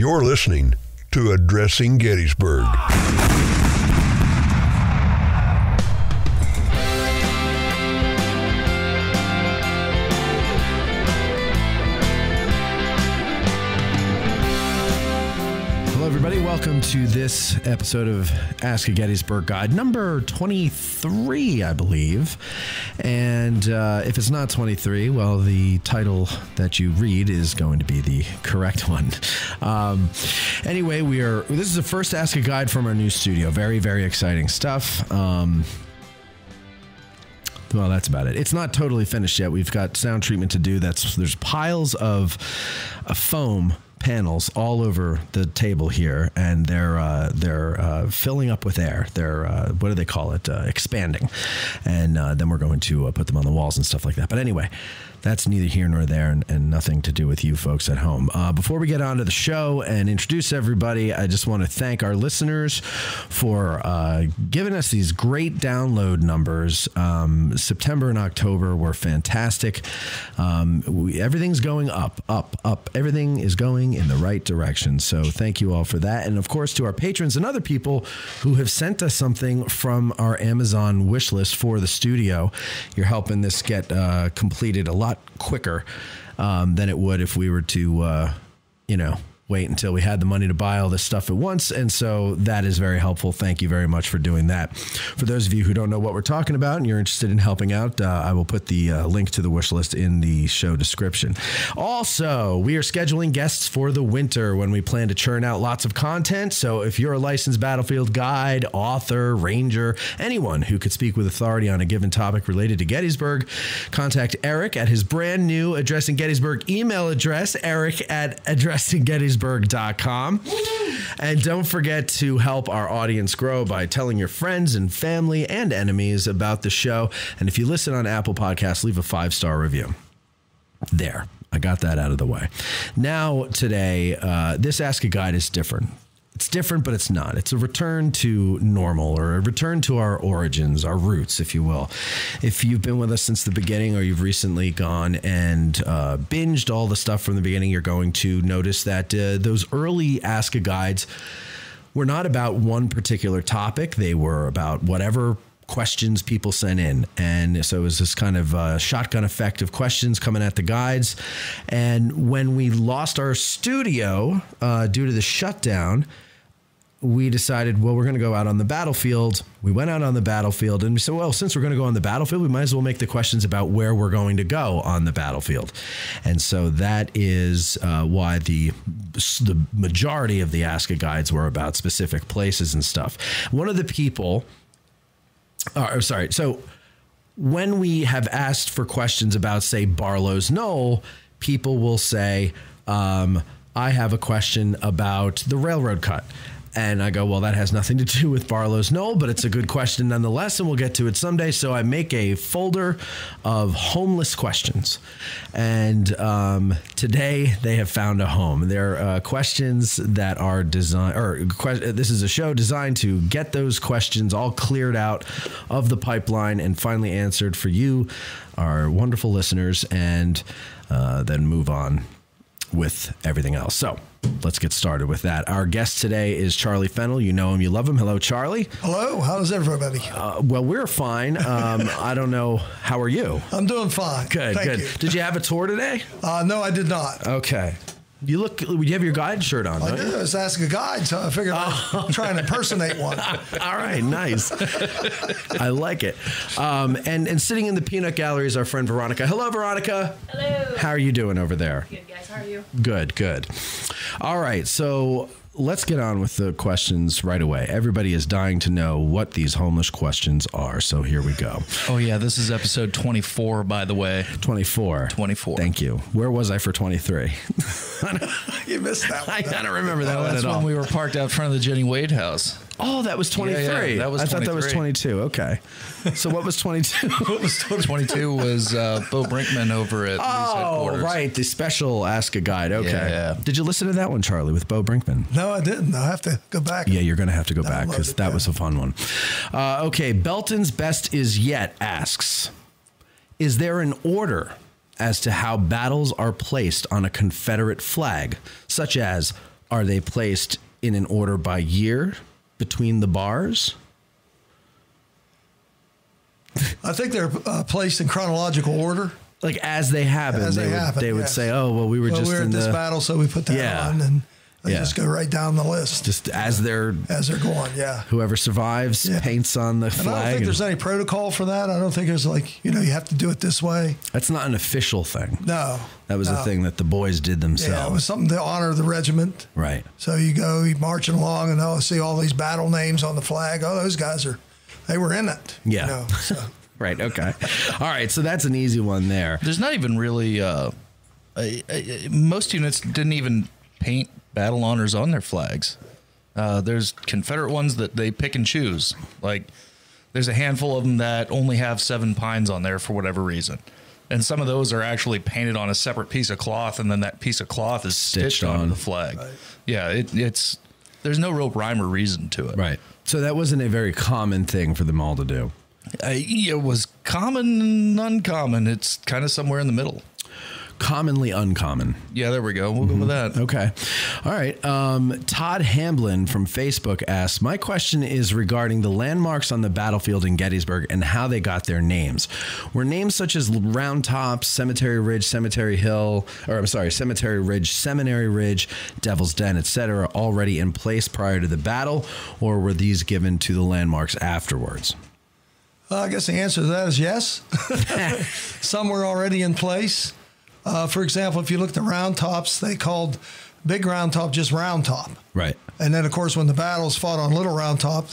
You're listening to Addressing Gettysburg. To this episode of Ask a Gettysburg Guide, number 23, I believe. And uh, if it's not 23, well, the title that you read is going to be the correct one. Um, anyway, we are. This is the first Ask a Guide from our new studio. Very, very exciting stuff. Um, well, that's about it. It's not totally finished yet. We've got sound treatment to do. That's there's piles of foam panels all over the table here, and they're uh, they're uh, filling up with air. They're uh, what do they call it? Uh, expanding, and uh, then we're going to uh, put them on the walls and stuff like that. But anyway, that's neither here nor there, and, and nothing to do with you folks at home. Uh, before we get on to the show and introduce everybody, I just want to thank our listeners for uh, giving us these great download numbers. Um, September and October were fantastic. Um, we, everything's going up, up, up. Everything is going in the right direction. So thank you all for that. And of course, to our patrons and other people who have sent us something from our Amazon wish list for the studio. You're helping this get uh, completed a lot quicker um, than it would if we were to, uh, you know, wait until we had the money to buy all this stuff at once. And so that is very helpful. Thank you very much for doing that. For those of you who don't know what we're talking about and you're interested in helping out, uh, I will put the uh, link to the wish list in the show description. Also, we are scheduling guests for the winter when we plan to churn out lots of content. So if you're a licensed battlefield guide, author, ranger, anyone who could speak with authority on a given topic related to Gettysburg, contact Eric at his brand new Addressing Gettysburg email address, eric at addressinggettysburg.com. And don't forget to help our audience grow by telling your friends and family and enemies about the show. And if you listen on Apple Podcasts, leave a five star review. There, I got that out of the way. Now, today, uh, this Ask a Guide is different. It's different, but it's not. It's a return to normal or a return to our origins, our roots, if you will. If you've been with us since the beginning or you've recently gone and uh, binged all the stuff from the beginning, you're going to notice that uh, those early Ask a Guides were not about one particular topic, they were about whatever questions people sent in. And so it was this kind of uh, shotgun effect of questions coming at the guides. And when we lost our studio uh, due to the shutdown, we decided, well, we're going to go out on the battlefield. We went out on the battlefield and we said, well, since we're going to go on the battlefield, we might as well make the questions about where we're going to go on the battlefield. And so that is uh, why the the majority of the Ask a Guides were about specific places and stuff. One of the people, uh, sorry, so when we have asked for questions about, say, Barlow's Knoll, people will say, um, I have a question about the railroad cut. And I go, well, that has nothing to do with Barlow's Knoll, but it's a good question nonetheless, and we'll get to it someday. So I make a folder of homeless questions. And um, today they have found a home. They're uh, questions that are designed, or que- this is a show designed to get those questions all cleared out of the pipeline and finally answered for you, our wonderful listeners, and uh, then move on with everything else. So let's get started with that. Our guest today is Charlie Fennell. You know him, you love him. Hello, Charlie. Hello, how's everybody? Uh, well, we're fine. Um, I don't know. How are you? I'm doing fine. Good, Thank good. You. Did you have a tour today? Uh, no, I did not. Okay. You look. You have your guide shirt on. I don't did. I was asking a guide, so I figured I'd try and impersonate one. All right, nice. I like it. Um, and and sitting in the peanut gallery is our friend Veronica. Hello, Veronica. Hello. How are you doing over there? Good guys, how are you? Good, good. All right, so let's get on with the questions right away. Everybody is dying to know what these homeless questions are, so here we go. Oh yeah, this is episode 24 by the way. 24. 24. Thank you. Where was I for 23? You missed that one. I don't remember that Oh, one that's at when all. we were parked out front of the Jenny Wade house. oh, that was 23. Yeah, yeah, that was I thought that was 22. Okay. So what was 22? 22 was uh, Bo Brinkman over at Oh, headquarters. right. The special Ask a Guide. Okay. Yeah. Did you listen to that one, Charlie, with Bo Brinkman? No, I didn't. I have to go back. Yeah, you're going to have to go back because that yeah. was a fun one. Uh, okay, Belton's Best Is Yet asks Is there an order as to how battles are placed on a Confederate flag, such as are they placed in an order by year between the bars? I think they're uh, placed in chronological order. Like as they happen, As they, they would, happen, they would yes. say, "Oh, well, we were Well, just we were in this the battle, so we put that Yeah. on, and they Yeah. just go right down the list just as they're as they're going. Yeah. whoever survives Yeah. paints on the And I don't think there's any protocol for that. I don't think there's like you know you have to do it this way. that's not an official thing. No, That was a thing that the boys did themselves. Yeah, it was something to honor the regiment. right. So you go, you marching along, and oh, see all these battle names on the flag. Oh, those guys are, they were in it. you Yeah. know, so. Right. Okay. All right. So that's an easy one there. There's not even really. Uh, a, a, most units didn't even paint battle honors on their flags. Uh, there's Confederate ones that they pick and choose. Like there's a handful of them that only have seven pines on there for whatever reason. And some of those are actually painted on a separate piece of cloth, and then that piece of cloth is Stitched stitched, onto the flag. Yeah, it, it's there's no real rhyme or reason to it. Right. So that wasn't a very common thing for them all to do. Uh, it was common and uncommon. It's kind of somewhere in the middle. Commonly uncommon. Yeah, there we go. We'll go with that. Okay. All right. Um, Todd Hamblin from Facebook asks My question is regarding the landmarks on the battlefield in Gettysburg and how they got their names. Were names such as Round Top, Cemetery Ridge, Cemetery Hill, or I'm sorry, Cemetery Ridge, Seminary Ridge, Devil's Den, etc., already in place prior to the battle, or were these given to the landmarks afterwards? Well, I guess the answer to that is yes. Some were already in place. Uh, for example, if you look at the round tops, they called Big Round Top just Round Top. Right. And then, of course, when the battles fought on Little Round Top,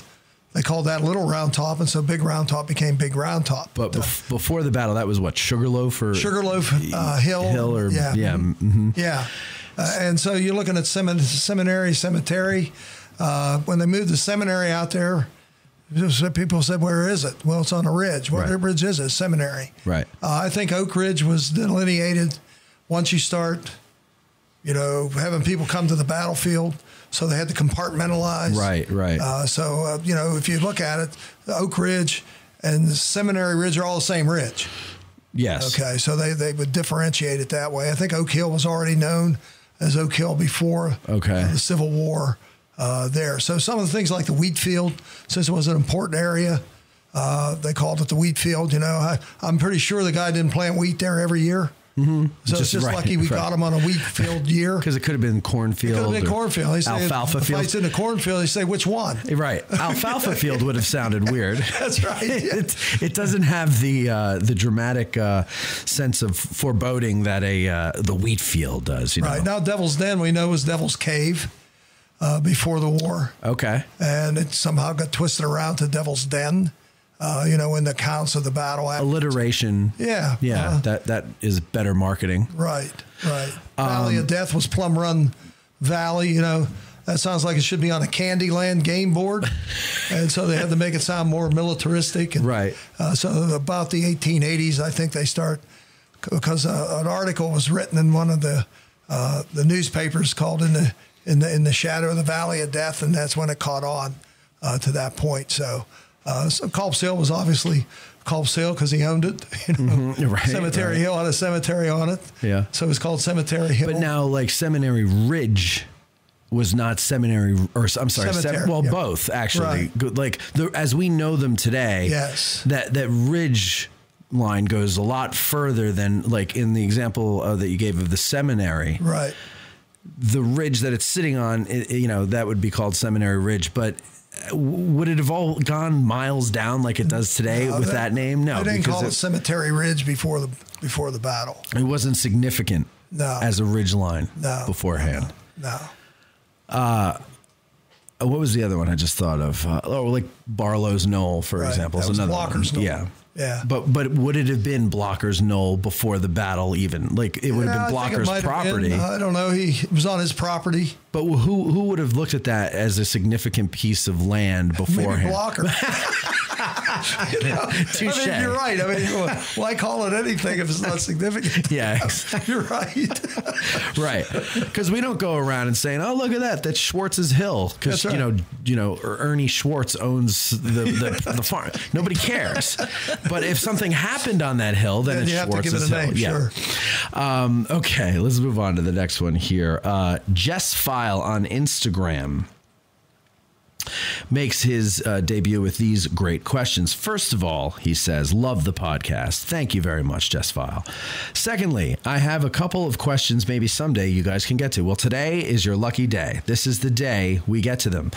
they called that Little Round Top, and so Big Round Top became Big Round Top. But bef- before the battle, that was what Sugarloaf or Sugarloaf uh, Hill, Hill or yeah, yeah, mhm. mhm. yeah. Uh, and so you're looking at semin- seminary, cemetery. Uh, when they moved the seminary out there, just people said, "Where is it?" Well, it's on a ridge. What Right. ridge is it? Seminary. Right. Uh, I think Oak Ridge was delineated once you start, you know, having people come to the battlefield. So they had to compartmentalize. Right, right. Uh, so uh, you know, if you look at it, Oak Ridge and Seminary Ridge are all the same ridge. yes. Okay, so they, they would differentiate it that way. I think Oak Hill was already known as Oak Hill before Okay. the Civil War uh, there. So some of the things like the wheat field, since it was an important area, uh, they called it the wheat field. You know, I, I'm pretty sure the guy didn't plant wheat there every year. Mm-hmm. So Just it's just right, lucky we right. got him on a wheat field year. Because it could have been cornfield. It could have been or cornfield. They say alfalfa field. fight's in the cornfield. They say which one? Right, alfalfa field would have sounded weird. That's right. Yeah. it, it doesn't have the uh, the dramatic uh, sense of foreboding that a uh, the wheat field does. You know. Right now, Devil's Den we know is Devil's Cave uh, before the war. Okay. and it somehow got twisted around to Devil's Den. Uh, you know, in the accounts of the battle. After. Alliteration. Yeah, Yeah. uh, that that is better marketing. Right, right. Valley Um, of Death was Plum Run Valley. You know, that sounds like it should be on a Candyland game board, and so they had to make it sound more militaristic. And, Right. Uh, so about the 1880s, I think they start because uh, an article was written in one of the uh, the newspapers called in the in the in the shadow of the Valley of Death, and that's when it caught on uh, to that point. So, uh, so Hill was obviously Hill because he owned it. You know, Mhm, right, Cemetery right. Hill had a cemetery on it. Yeah. So it was called Cemetery Hill. But now, like Seminary Ridge was not seminary, or I'm sorry, sem- well, yeah. both actually. Right. Good- Like the, as we know them today. Yes. That that ridge line goes a lot further than like in the example uh, that you gave of the seminary. right. The ridge that it's sitting on, you know, that would be called Seminary Ridge, but. uh, Would it have all gone miles down like it does today No, with that, name? No, they didn't call it it, Cemetery Ridge before the before the battle. it wasn't significant No. as a ridge line No. beforehand. No. Uh, what was the other one I just thought of? Uh, oh, like Barlow's Knoll, for Right, example, that is was another Blocher's one. Knoll. Yeah, Yeah. But but would it have been Blocher's Knoll before the battle? Even like it would Yeah, have been I think it Blocher's property. been. I don't know. He was on his property. but who who would have looked at that as a significant piece of land beforehand? Blocher. Touche. I mean, you're right. I mean, why call it anything if it's not significant? Yeah, You're right. right. Because we don't go around and saying, "Oh, look at that, that's Schwartz's hill." Because That's you know, you know, Ernie Schwartz owns the the, the farm. Nobody cares. But if something happened on that hill, then, Then it's you have to give it Schwartz's a name, hill. Yeah. Um, okay, let's move on to the next one here. Uh, Jess File on Instagram makes his uh, debut with these great questions. First of all, he says, Love the podcast. Thank you very much, Jess File. Secondly, I have a couple of questions maybe someday you guys can get to. Well, today is your lucky day. This is the day we get to them.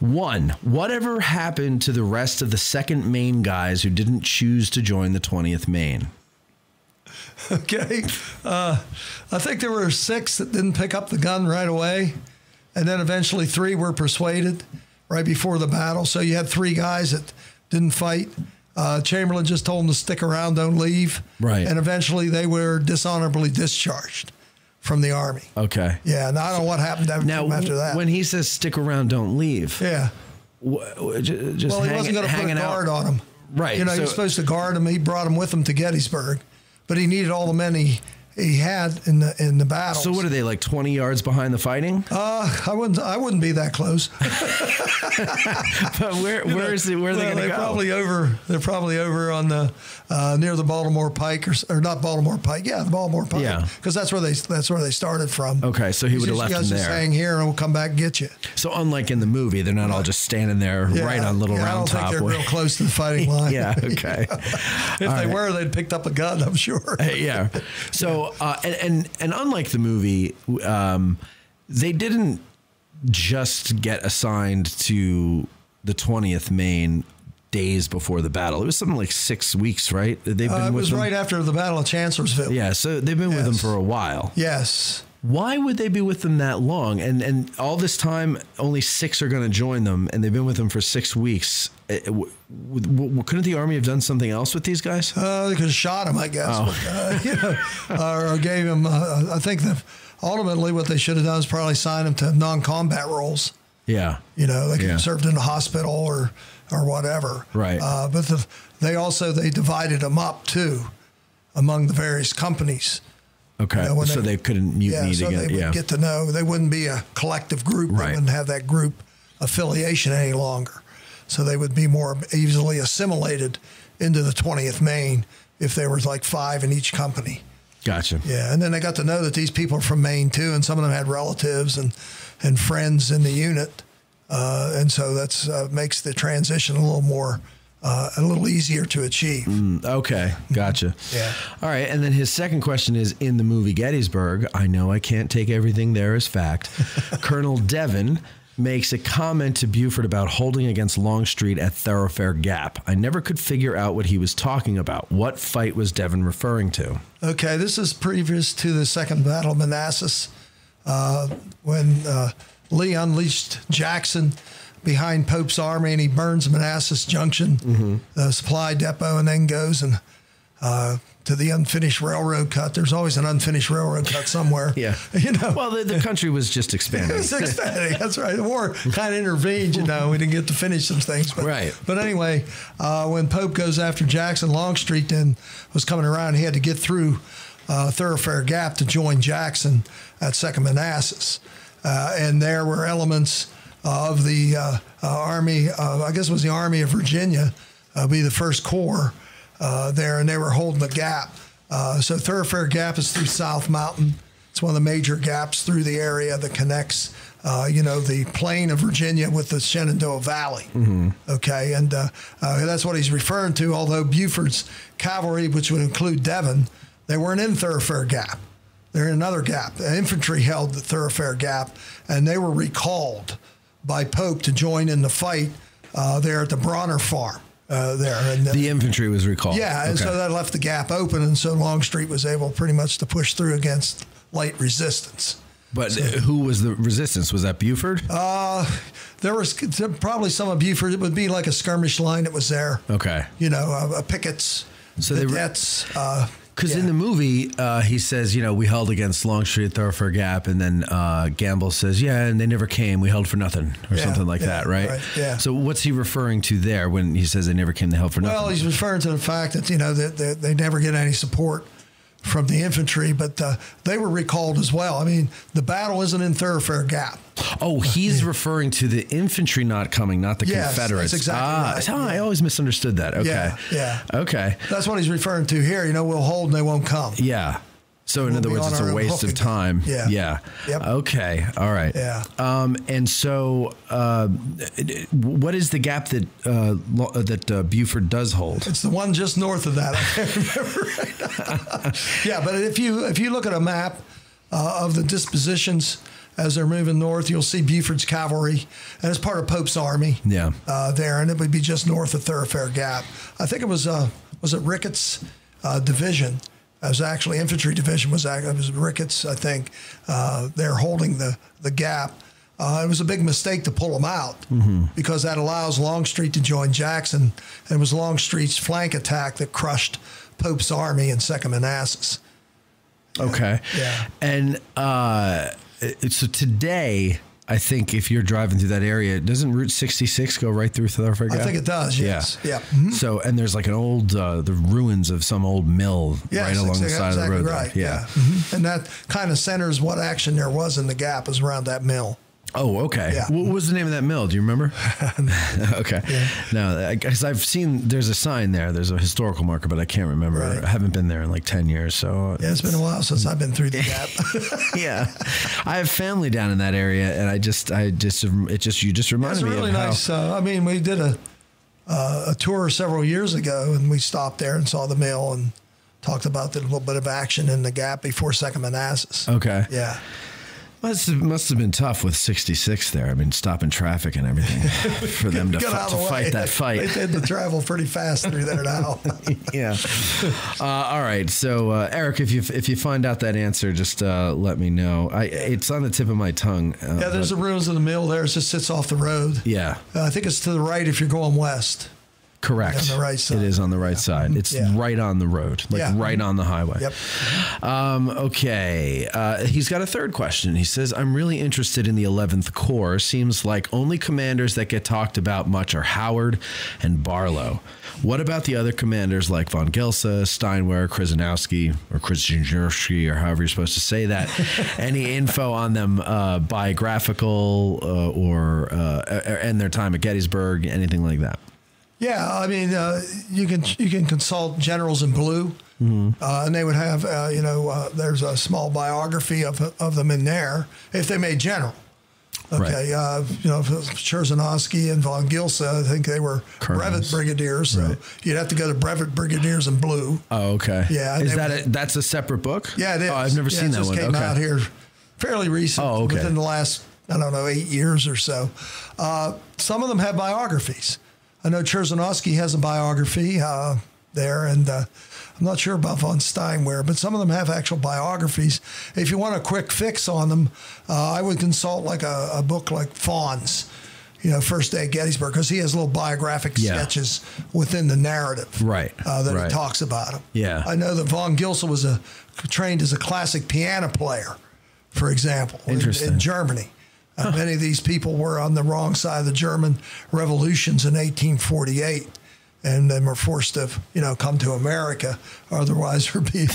One, whatever happened to the rest of the second Maine guys who didn't choose to join the 20th Maine? Okay. Uh, I think there were six that didn't pick up the gun right away. And then eventually three were persuaded right before the battle. So you had three guys that didn't fight. Uh, Chamberlain just told them to stick around, don't leave. Right. And eventually they were dishonorably discharged from the Army. Okay. Yeah. And I don't know what happened after, Now, after that. when he says stick around, don't leave, yeah. wh- wh- just Well, he hang- wasn't going to put a hanging out- guard on him. Right, You know, he was supposed to guard him. He brought him with him to Gettysburg, but he needed all the men he, he had in the in the battle. So what are they like? Twenty yards behind the fighting? Uh, I wouldn't. I wouldn't be that close. But where where is it? Where are they going to they're go? probably over. They're probably over on the uh, near the Baltimore Pike or, or not Baltimore Pike. Yeah, the Baltimore Pike. Yeah. because that's where they that's where they started from. Okay, so he would have left them just there. hang here and we'll come back and get you. So unlike in the movie, they're not all just standing there Yeah, right on Little yeah, Round I don't Top. think they're real close to the fighting line. yeah. Okay. if All they right. were, they'd picked up a gun. I'm sure. yeah. So uh, and, and and unlike the movie, um, they didn't just get assigned to the 20th Maine days before the battle. It was something like six weeks, right? They've been Uh, it with was them. right after the Battle of Chancellorsville. Yeah, so they've been with them for a while. Yes. Why would they be with them that long? And and all this time, only six are going to join them, and they've been with them for six weeks. Uh, w- w- w- couldn't the army have done something else with these guys? Uh, they could have shot him, I guess. Oh. But, uh, you know, or gave him. Uh, I think that ultimately what they should have done is probably sign them to non-combat roles. yeah, You know, they could Yeah. have served in a hospital or or whatever. Right. Uh, but the, they also they divided them up too among the various companies. Okay. Yeah, when so they- they, couldn't mutiny yeah, so together. they would Yeah, get to know. They wouldn't be a collective group. Right. They wouldn't have that group affiliation any longer. So they would be more easily assimilated into the 20th Maine if there was like five in each company. gotcha. Yeah, and then they got to know that these people are from Maine too, and some of them had relatives and and friends in the unit, uh, and so that's uh, makes the transition a little more uh, a little easier to achieve. Okay, gotcha. Yeah. All right, and then his second question is in the movie Gettysburg. I know I can't take everything there as fact. Colonel Devin makes a comment to Buford about holding against Longstreet at Thoroughfare Gap. I never could figure out what he was talking about. What fight was Devin referring to? Okay, this is previous to the Second Battle of Manassas, uh, when uh, Lee unleashed Jackson behind Pope's army and he burns Manassas Junction, the supply depot, and then goes and uh, to the unfinished railroad cut. There's always an unfinished railroad cut somewhere. yeah, you know. Well, the, the country was just expanding. It's expanding. That's right. The war kind of intervened, you know. We didn't get to finish some things, but Right. But anyway, uh, when Pope goes after Jackson, Longstreet then was coming around. He had to get through uh, Thoroughfare Gap to join Jackson at Second Manassas, uh, and there were elements of the uh, uh, Army. Uh, I guess it was the Army of Virginia, uh, be the First Corps uh, there, and they were holding the gap. Uh, so Thoroughfare Gap is through South Mountain. It's one of the major gaps through the area that connects, uh, you know, the plain of Virginia with the Shenandoah Valley. Okay, and uh, uh, that's what he's referring to. Although Buford's cavalry, which would include Devin, they weren't in Thoroughfare Gap. They're in another gap. The infantry held the Thoroughfare Gap, and they were recalled by Pope to join in the fight uh, there at the Brawner Farm. Uh, there, and the infantry was recalled. yeah, and so that left the gap open, and so Longstreet was able pretty much to push through against light resistance. But who was the resistance? Was that Buford? Uh, there was probably some of Buford. It would be like a skirmish line that was there. okay. You know, uh, pickets, So so they cadets, uh, Because in the movie, uh, he says, you know, we held against Longstreet, Thoroughfare Gap, and then uh, Gamble says, yeah, and they never came. We held for nothing, or Yeah, something like yeah, that, right? right, yeah. So what's he referring to there when he says they never came? They held for nothing. Well, he's referring to the fact that you know that they, they never get any support from the infantry, but uh, they were recalled as well. I mean, the battle isn't in Thoroughfare Gap. oh, he's referring to the infantry not coming, not the Yes, Confederates. that's exactly ah, right, I always misunderstood that. Okay. Yeah, yeah. Okay. That's what he's referring to here. You know, we'll hold and they won't come. Yeah. So in We'll other words, it's a waste of time. Yeah. Yeah. Yep. Okay. All right. Yeah. Um, and so, uh, what is the gap that uh, lo- that uh, Buford does hold? It's the one just north of that. I can't remember right yeah, but if you if you look at a map uh, of the dispositions as they're moving north, you'll see Buford's cavalry, and it's part of Pope's army. Yeah. uh, there, and it would be just north of Thoroughfare Gap. I think it was uh, was it Ricketts uh, division. It was actually infantry division was it was Ricketts. I think uh, they're holding the the gap. Uh, it was a big mistake to pull them out because that allows Longstreet to join Jackson. And it was Longstreet's flank attack that crushed Pope's army in Second Manassas. Okay. Yeah. And uh, so today, I think if you're driving through that area, doesn't Route 66 go right through Thoroughfare I think it does. Yes. Yeah. Yeah. Mhm. So and there's like an old uh, the ruins of some old mill Yes, right along the exactly- side of the road. there. Right. Yeah. Mhm. And that kind of centers what action there was in the gap is around that mill. Oh, okay. Yeah. What was the name of that mill? Do you remember? okay. No, because I've seen there's a sign there. There's a historical marker, but I can't remember. Right. I haven't been there in like ten years. So Yeah, it's been a while since I've been through the gap. yeah, I have family down in that area, and I just, I just, it just, you just reminded It's me really nice. Uh, I mean, we did a uh, a tour several years ago, and we stopped there and saw the mill and talked about the little bit of action in the gap before Second Manassas. Okay. Yeah, Must have, must have been tough with 66 there. I mean, stopping traffic and everything for them to, out to of the way. fight that They fight. tend to travel pretty fast through there now. yeah. Uh, all right. So, uh, Eric, if you if you find out that answer, just uh, let me know. I it's on the tip of my tongue. Uh, yeah, there's the ruins of the mill there. It just sits off the road. yeah. Uh, I think it's to the right if you're going west. Correct. On the right side. It is on the right side. It's Yeah. right on the road, like Yeah. right on the highway. Yep. Um, okay. Uh, he's got a third question. He says, I'm really interested in the 11th Corps. Seems like only commanders that get talked about much are Howard and Barlow. What about the other commanders like von Gilsa, Steinwehr, Krasinowski, or Krzyzanowski, or however you're supposed to say that? Any info on them, uh, biographical uh, or uh, and their time at Gettysburg, anything like that? Yeah, I mean, uh, you can you can consult generals in blue, uh, and they would have uh, you know uh, there's a small biography of of them in there if they made general. Okay, uh, you know Krzyzanowski and von Gilsa, I think they were brevet brigadiers. So you'd have to go to brevet brigadiers in blue. Oh, okay. Yeah, Is that would- a, that's a separate book? Yeah, it is. Oh, I've never Yeah, seen it that just one. Came okay. out here fairly recent, Oh, okay. within the last I don't know eight years or so. Uh, some of them have biographies. I know Krzyzanowski has a biography uh, there, and uh, I'm not sure about von Steinwehr, but some of them have actual biographies. If you want a quick fix on them, uh, I would consult like a, a book like Pfanz's. You know, First Day at Gettysburg, because he has little biographic Yeah. sketches within the narrative, Right, Uh, that right. he talks about him. Yeah. I know that von Gilsa was a trained as a classic piano player, for example, in- in, Germany. Uh, many of these people were on the wrong side of the German revolutions in 1848, and then were forced to, you know, come to America, otherwise would be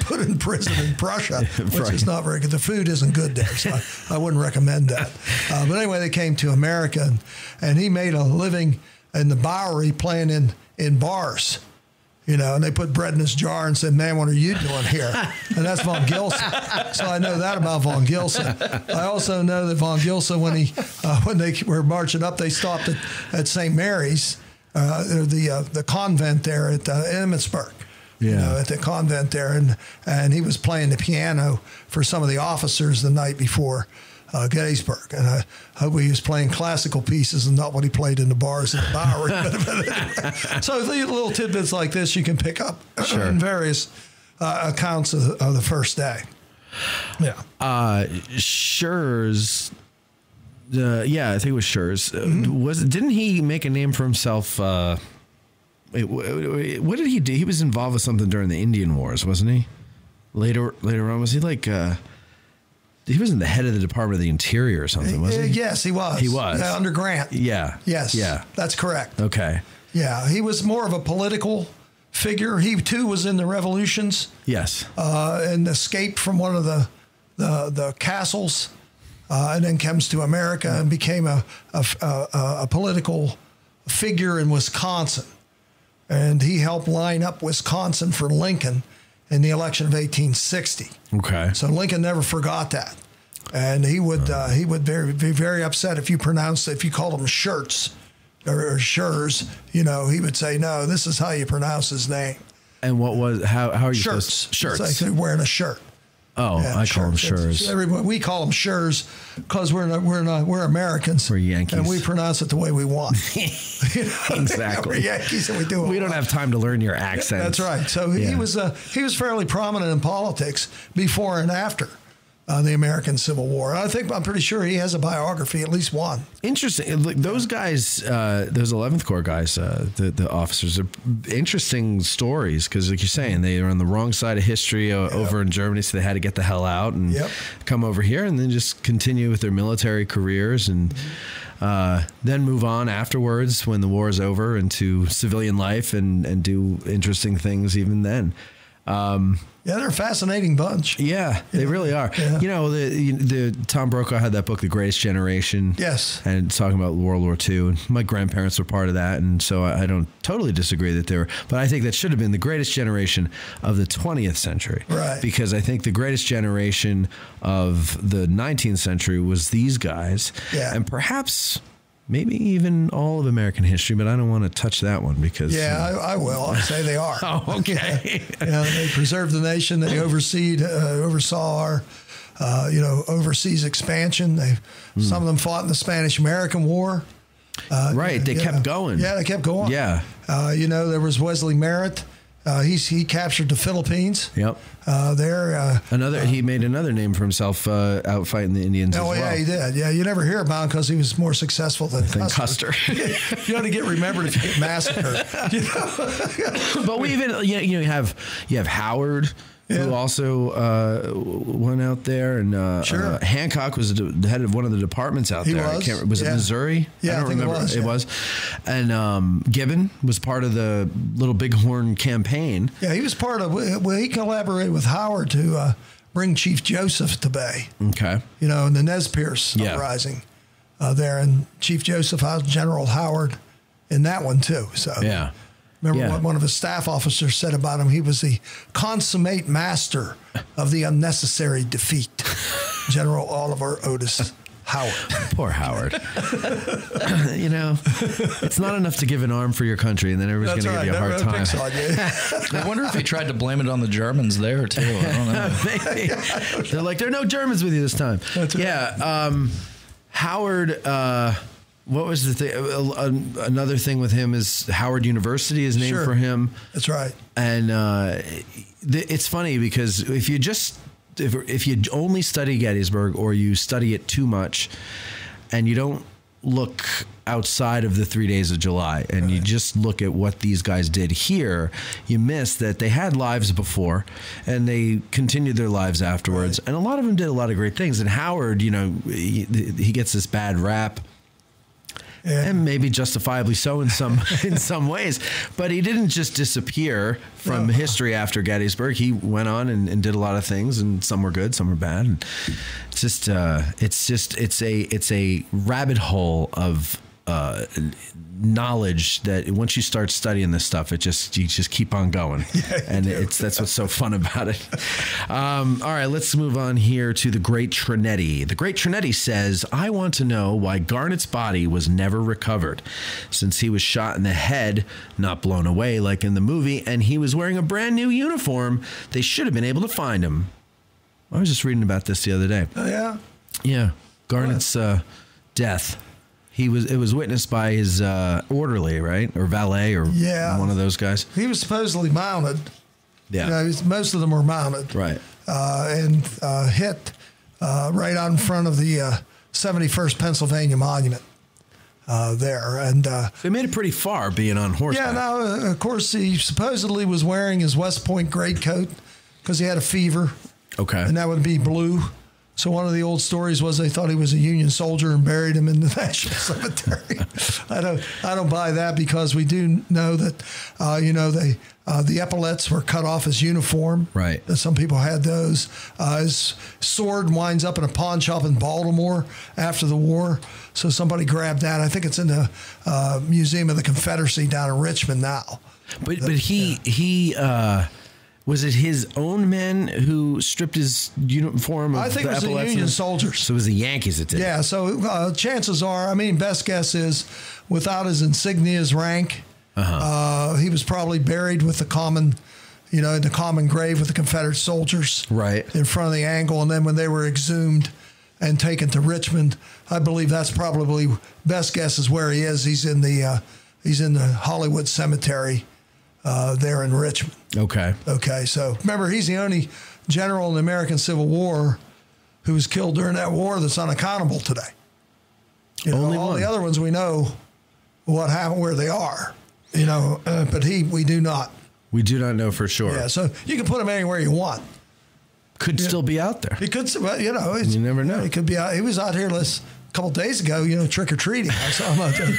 put in prison in Prussia, which Right. is not very good. The food isn't good there, so I, I wouldn't recommend that. Uh, but anyway, they came to America, and, and he made a living in the Bowery playing in in bars. You know, and they put bread in his jar and said, "Man, what are you doing here?" And that's von Gilsa. So I know that about von Gilsa. I also know that von Gilsa, when he uh, when they were marching up, they stopped at, at St. Mary's, uh, the uh, the convent there at uh, Emmitsburg. You Yeah. know, at the convent there, and and he was playing the piano for some of the officers the night before. Uh, Gettysburg, and I hope he was playing classical pieces and not what he played in the bars at the Bowery. But anyway, so the little tidbits like this you can pick up Sure. in various uh, accounts of, of the first day. Yeah. Uh, Schurz. Uh, yeah, I think it was Schurz. Uh, Mm-hmm. Was didn't he make a name for himself? Uh, wait, wh- wh- what did he do? He was involved with something during the Indian Wars, wasn't he? Later, later on, was he like? Uh, he wasn't the head of the Department of the Interior or something, was Uh, he? yes, he was. He was. Yeah, under Grant. Yeah. Yes. Yeah. That's correct. Okay. Yeah, he was more of a political figure. He too was in the revolutions Yes. uh, and escaped from one of the the, the castles, uh, and then comes to America and became a a, a a political figure in Wisconsin. And he helped line up Wisconsin for Lincoln in the election of 1860. Okay. So Lincoln never forgot that, and he would uh, he would very, be very upset if you pronounced if you called him shirts or, or shurs. You know, he would say, "No, this is how you pronounce his name." And what was how how are you Shirts, supposed shirts? It's like wearing a shirt. Oh, Yeah, I call them shurs. Everyone, we call them shurs because we're not, we're not, we're Americans. We're Yankees. and we pronounce it the way we want. You know? Exactly. we're Yankees, and we do. We don't have time to learn your accent. That's right. So he was uh, he was fairly prominent in politics before and after uh, the American Civil War. I think I'm pretty sure he has a biography, at least one. Interesting. Those guys, uh, those 11th Corps guys, uh, the, the officers, are interesting stories because, like you're saying, they are on the wrong side of history uh, over in Germany, so they had to get the hell out and Yep. come over here and then just continue with their military careers and uh, then move on afterwards when the war is over into civilian life and, and do interesting things even then. Um, Yeah, they're a fascinating bunch. yeah, they really are. Yeah. You know, the the Tom Brokaw had that book, The Greatest Generation. Yes. and talking about World War II. And my grandparents were part of that, and so I I don't totally disagree that they were. But I think that should have been the greatest generation of the 20th century, Right. Because I think the greatest generation of the 19th century was these guys, Yeah. and perhaps. Maybe even all of American history, but I don't want to touch that one because Yeah, I, I will. I'll say they are. Oh, okay. Yeah, they preserved the nation. They overseed, uh, oversaw our, uh, you know, overseas expansion. They, Hmm. some of them fought in the Spanish-American War. Uh, right, they kept know. going. Yeah, they kept going. Yeah. Uh, you know, there was Wesley Merritt. Uh, he's he captured the Philippines. Yep. Uh, there. Uh, Another, he made another name for himself uh, out fighting the Indians oh yeah, well. he did. Yeah, you never hear about him because he was more successful than, Than Custer. Custer. you ought to get remembered if you get massacred. You know? but we even you know, you have you have Howard Yeah. who also uh, went out there and uh, Sure. uh, Hancock was the head of one of the departments out He there. I was, can't, was yeah. it Missouri? Yeah, I I don't think it was, yeah. was. And um, Gibbon was part of the Little Bighorn campaign. Yeah, he was part of. Well, he collaborated with Howard to uh, bring Chief Joseph to Bay. Okay. You know, in the Nez Perce uprising uh, there, and Chief Joseph General Howard in that one too. So Yeah. Remember Yeah. what one of his staff officers said about him? He was the consummate master of the unnecessary defeat. General Oliver Otis Howard. Poor Howard. you know, it's not enough to give an arm for your country, and then everybody's going to give you a hard Never time. picks on. I wonder if he tried to blame it on the Germans there too. I don't know. Maybe. They're like, there are no Germans with you this time. That's right. yeah. Um, Howard, uh, what was the thing? Uh, uh, another thing with him is Howard University is named Sure. for him. That's right. And uh, it's funny because if you just, if, if you only study Gettysburg or you study it too much and you don't look outside of the three days of July and you just look at what these guys did here, you miss that they had lives before and they continued their lives afterwards. And a lot of them did a lot of great things. And Howard, you know, he, he gets this bad rap Yeah. and maybe justifiably so in some in some ways. But he didn't just disappear from No. history after Gettysburg. He went on and, and did a lot of things, and some were good, some were bad. And it's just uh, it's just it's a it's a rabbit hole of. Uh, knowledge that once you start studying this stuff, it just you just keep on going, and it's that's what's so fun about it. Um, all right, let's move on here to the Great Trinetti. The Great Trinetti says, "I want to know why Garnett's body was never recovered, since he was shot in the head, not blown away like in the movie, and he was wearing a brand new uniform. They should have been able to find him." I was just reading about this the other day. Oh, yeah. Yeah, Garnett's uh, death. He was. It was witnessed by his uh, orderly, right, or valet, or Yeah. one of those guys. He was supposedly mounted. Yeah, You know, he's- most of them were mounted. right. uh, and uh, hit uh, right out in front of the uh, 71st Pennsylvania Monument. uh, there. And uh, They made it pretty far being on horseback. yeah, now uh, of course he supposedly was wearing his West Point greatcoat because he had a fever, Okay. and that would be blue. So one of the old stories was they thought he was a Union soldier and buried him in the National Cemetery. I don't, I don't buy that because we do know that, uh, you know, they uh, the epaulets were cut off his uniform. Right. Some people had those. Uh, his sword winds up in a pawn shop in Baltimore after the war. So somebody grabbed that. I think it's in the uh, Museum of the Confederacy down in Richmond now. But but he he uh was it his own men who stripped his uniform? Of I think it was the Union soldiers. So it was the Yankees that did. it. Yeah, so uh, chances are, I mean, best guess is without his insignias rank, Uh-huh. uh he was probably buried with the common, you know, in the common grave with the Confederate soldiers. Right. In front of the angle. And then when they were exhumed and taken to Richmond, I believe that's probably best guess is where he is. He's in the, uh, he's in the Hollywood Cemetery uh, there in Richmond. Okay. Okay, so remember, he's the only general in the American Civil War who was killed during that war that's unaccountable today. You know, Only all one. the other ones we know what happened, where they are. You know, uh, but he, we do not. We do not know for sure. Yeah, so you can put him anywhere you want. Could still be out there. He could, well, you know, You never know. He could be out. He was out here a couple days ago. You know, trick or treating. I saw him in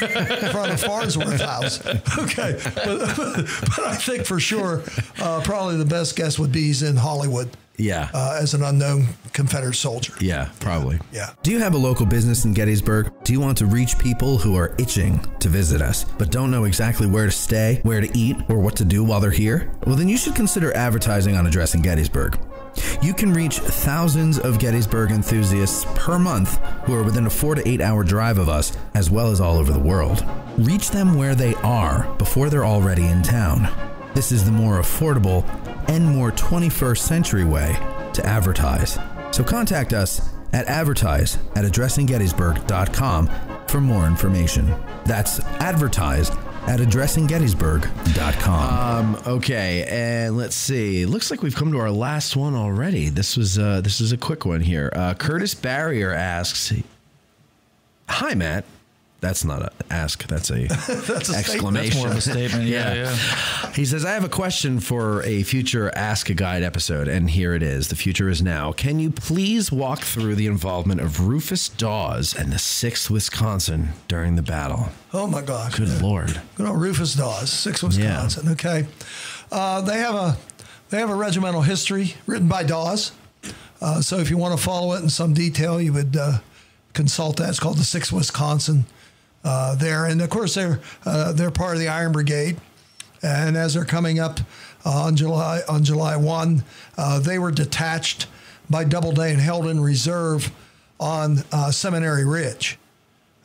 front of the Farnsworth house. Okay, but, but I think for sure, uh, probably the best guess would be he's in Hollywood. Yeah. uh, as an unknown Confederate soldier. yeah, probably. Yeah. Do you have a local business in Gettysburg? Do you want to reach people who are itching to visit us, but don't know exactly where to stay, where to eat, or what to do while they're here? Well, then you should consider advertising on Addressing Gettysburg. You can reach thousands of Gettysburg enthusiasts per month who are within a four to eight hour drive of us, as well as all over the world. Reach them where they are before they're already in town. This is the more affordable and more 21st century way to advertise. So contact us at advertise at addressinggettysburg.com for more information. That's advertise at addressinggettysburg.com. Um, okay, and let's see. Looks like we've come to our last one already. This was uh, this is a quick one here. Uh, Curtis Barrier asks, "Hi, Matt." That's not a ask. That's a That's a exclamation. That's more of a statement. Yeah, yeah. He says, I have a question for a future Ask a Guide episode, and here it is. The future is now. Can you please walk through the involvement of Rufus Dawes and the 6th Wisconsin during the battle? Oh my God. Good Lord. Good old Rufus Dawes, Sixth Wisconsin. Okay. Uh, they have a they have a regimental history written by Dawes. Uh, so if you want to follow it in some detail, you would uh, consult that. It's called the Sixth Wisconsin. Uh, there, and of course they're uh, they're part of the Iron Brigade. And as they're coming up uh, on July on July one, uh, they were detached by Doubleday and held in reserve on uh, Seminary Ridge.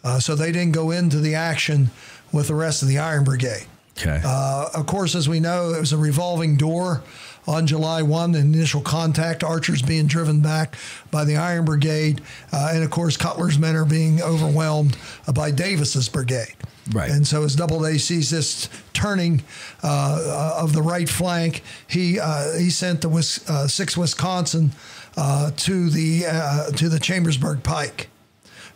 Uh, so they didn't go into the action with the rest of the Iron Brigade. Okay. Uh, of course, as we know, it was a revolving door on July 1, the initial contact, Archer's being driven back by the Iron Brigade. Uh, and of course, Cutler's men are being overwhelmed uh, by Davis's brigade. Right. And so as Doubleday sees this turning uh, of the right flank, he uh, he sent the Wis- uh, Sixth Wisconsin uh, to the uh, to the Chambersburg Pike.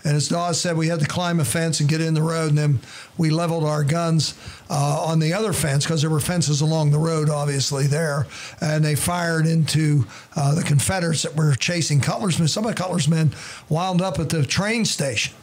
And as Dawes said, we had to climb a fence and get in the road, and then we leveled our guns uh, on the other fence because there were fences along the road, obviously there, and they fired into uh, the Confederates that were chasing Cutler's men. Some of Cutler's men wound up at the train station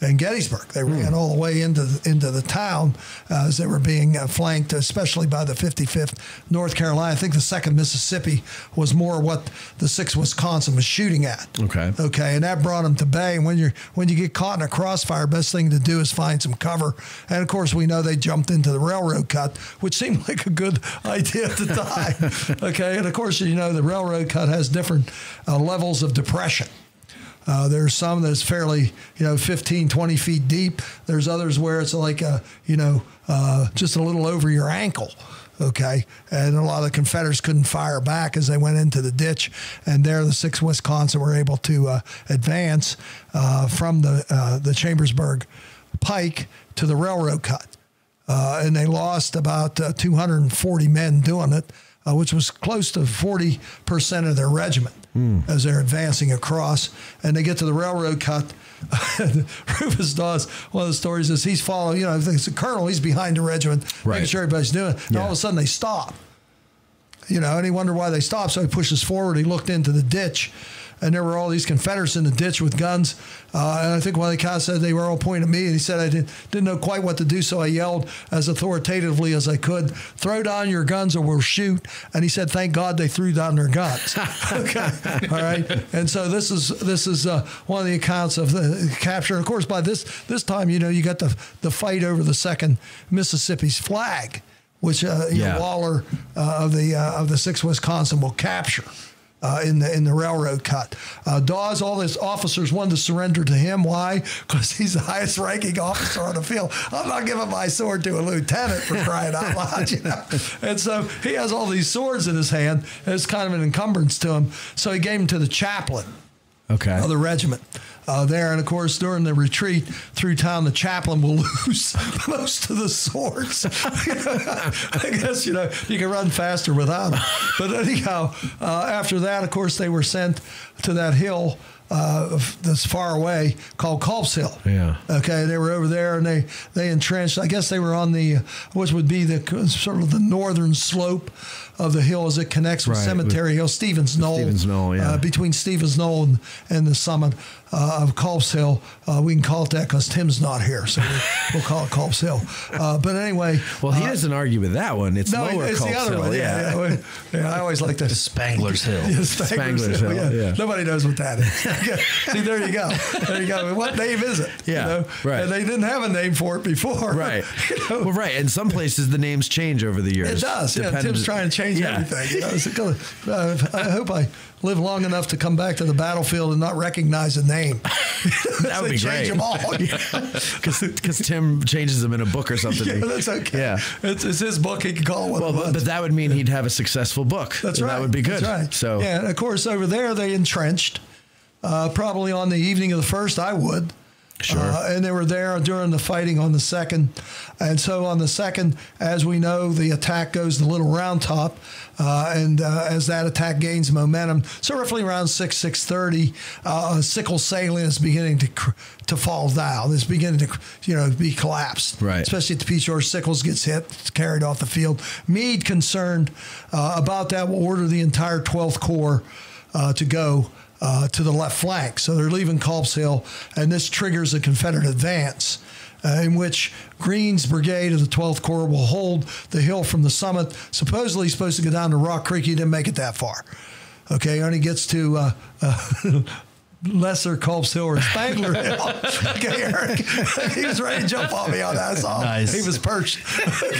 in Gettysburg. They ran all the way into the, into the town uh, as they were being uh, flanked, especially by the 55th North Carolina. I think the Second Mississippi was more what the Sixth Wisconsin was shooting at. Okay. Okay, and that brought them to bay. And when you when you get caught in a crossfire, best thing to do is find some cover. And of course, we know they jumped into the railroad cut, which seemed like a good idea at the time. okay, and of course, you know the railroad cut has different uh, levels of depression. Uh, there's some that's fairly, you know, 15, 20 feet deep. There's others where it's like, a, you know, uh, just a little over your ankle. Okay. And a lot of the Confederates couldn't fire back as they went into the ditch. And there, the 6th Wisconsin were able to uh, advance uh, from the, uh, the Chambersburg Pike to the railroad cut. And they lost about uh, 240 men doing it, which was close to 40% of their regiment. Hmm. as they're advancing across, and they get to the railroad cut. Rufus Dawes, one of the stories is he's following, you know, it's a colonel, he's behind the regiment, making sure everybody's doing it. And all of a sudden they stop you know, and he wondered why they stopped. So he pushes forward. He looked into the ditch, and there were all these Confederates in the ditch with guns. Uh, and I think one of the guys said they were all pointing at me, and he said I didn't, didn't know quite what to do, so I yelled as authoritatively as I could, "Throw down your guns, or we'll shoot." And he said, "Thank God they threw down their guns." okay, all right. And so this is this is uh, one of the accounts of the capture. And of course, by this this time, you know, you got the the fight over the second Mississippi's flag which uh, you Yeah. know, Waller uh, of the uh, of the Sixth Wisconsin will capture. Uh, in the in the railroad cut, uh, Dawes, all his officers wanted to surrender to him. Why? Because he's the highest ranking officer on the field. I'm not giving my sword to a lieutenant for crying out loud, you know. And so he has all these swords in his hand. And it's kind of an encumbrance to him. So he gave them to the chaplain Okay. of the regiment uh, there. And of course, during the retreat through town, the chaplain will lose most of the swords. I guess, you know, you can run faster without them. But anyhow, uh, after that, of course, they were sent to that hill. Uh, that's far away called Culp's Hill. Yeah. Okay, they were over there and they they entrenched. I guess they were on the which would be the sort of the northern slope of the hill as it connects with Right, Cemetery Hill, Stevens Knoll. Stevens Knoll, yeah. Uh, between Stevens Knoll and, and the summit uh, of Culp's Hill. Uh, we can call it that because Tim's not here, so we, we'll call it Culp's Hill. Uh, but anyway, Well, he uh, doesn't argue with that one. It's no, lower it's Culp's the other Hill, one. Yeah, yeah. we- yeah, I always like that. Spangler's Hill. Yeah, Spangler's Hill, yeah. Nobody knows what that is. See, there you go. There you go. What name is it? Yeah, You know? right. And they didn't have a name for it before. Right. You know? Well, right. In some places, the names change over the years. It does. Yeah, Dependent- Tim's trying to change Yeah. everything. You know, it's a- uh, I hope I live long enough to come back to the battlefield and not recognize a name. That would be change great. them all. Because Tim changes them in a book or something. Yeah, that's okay. Yeah. It's, it's his book. He can call it what Well, but, but that would mean he'd have a successful book. That's right. That would be good. That's right. So yeah, and of course over there they entrenched. Uh, probably on the evening of the first, I would. Sure. Uh, and they were there during the fighting on the second, and so on the second, as we know, the attack goes to Little Round Top, uh, and uh, as that attack gains momentum, so roughly around six six thirty, uh, Sickle salient is beginning to cr- to fall down. It's beginning to you know be collapsed. Right. Especially at the George Sickles gets hit, carried off the field. Meade concerned uh, about that will order the entire 12th Corps uh, to go uh, to the left flank. So they're leaving Culp's Hill, and this triggers a Confederate advance. Uh, in which Greene's brigade of the 12th Corps will hold the hill from the summit. Supposedly, he's supposed to go down to Rock Creek. He didn't make it that far. Okay, he only gets to uh, uh, Lesser Culp's Hill or Spangler Hill. okay, Eric, he was ready to jump on me on that. Him. Nice. He was perched.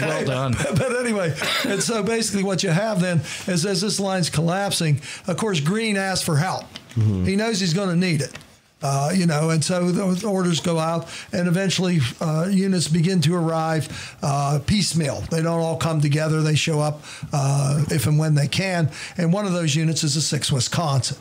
Well done. But anyway, and so basically what you have then is as this line's collapsing, of course, Greene asks for help. He knows he's going to need it. Uh, you know, and so those orders go out, and eventually uh, units begin to arrive uh, piecemeal. They don't all come together. They show up uh, if and when they can. And one of those units is the 6th Wisconsin.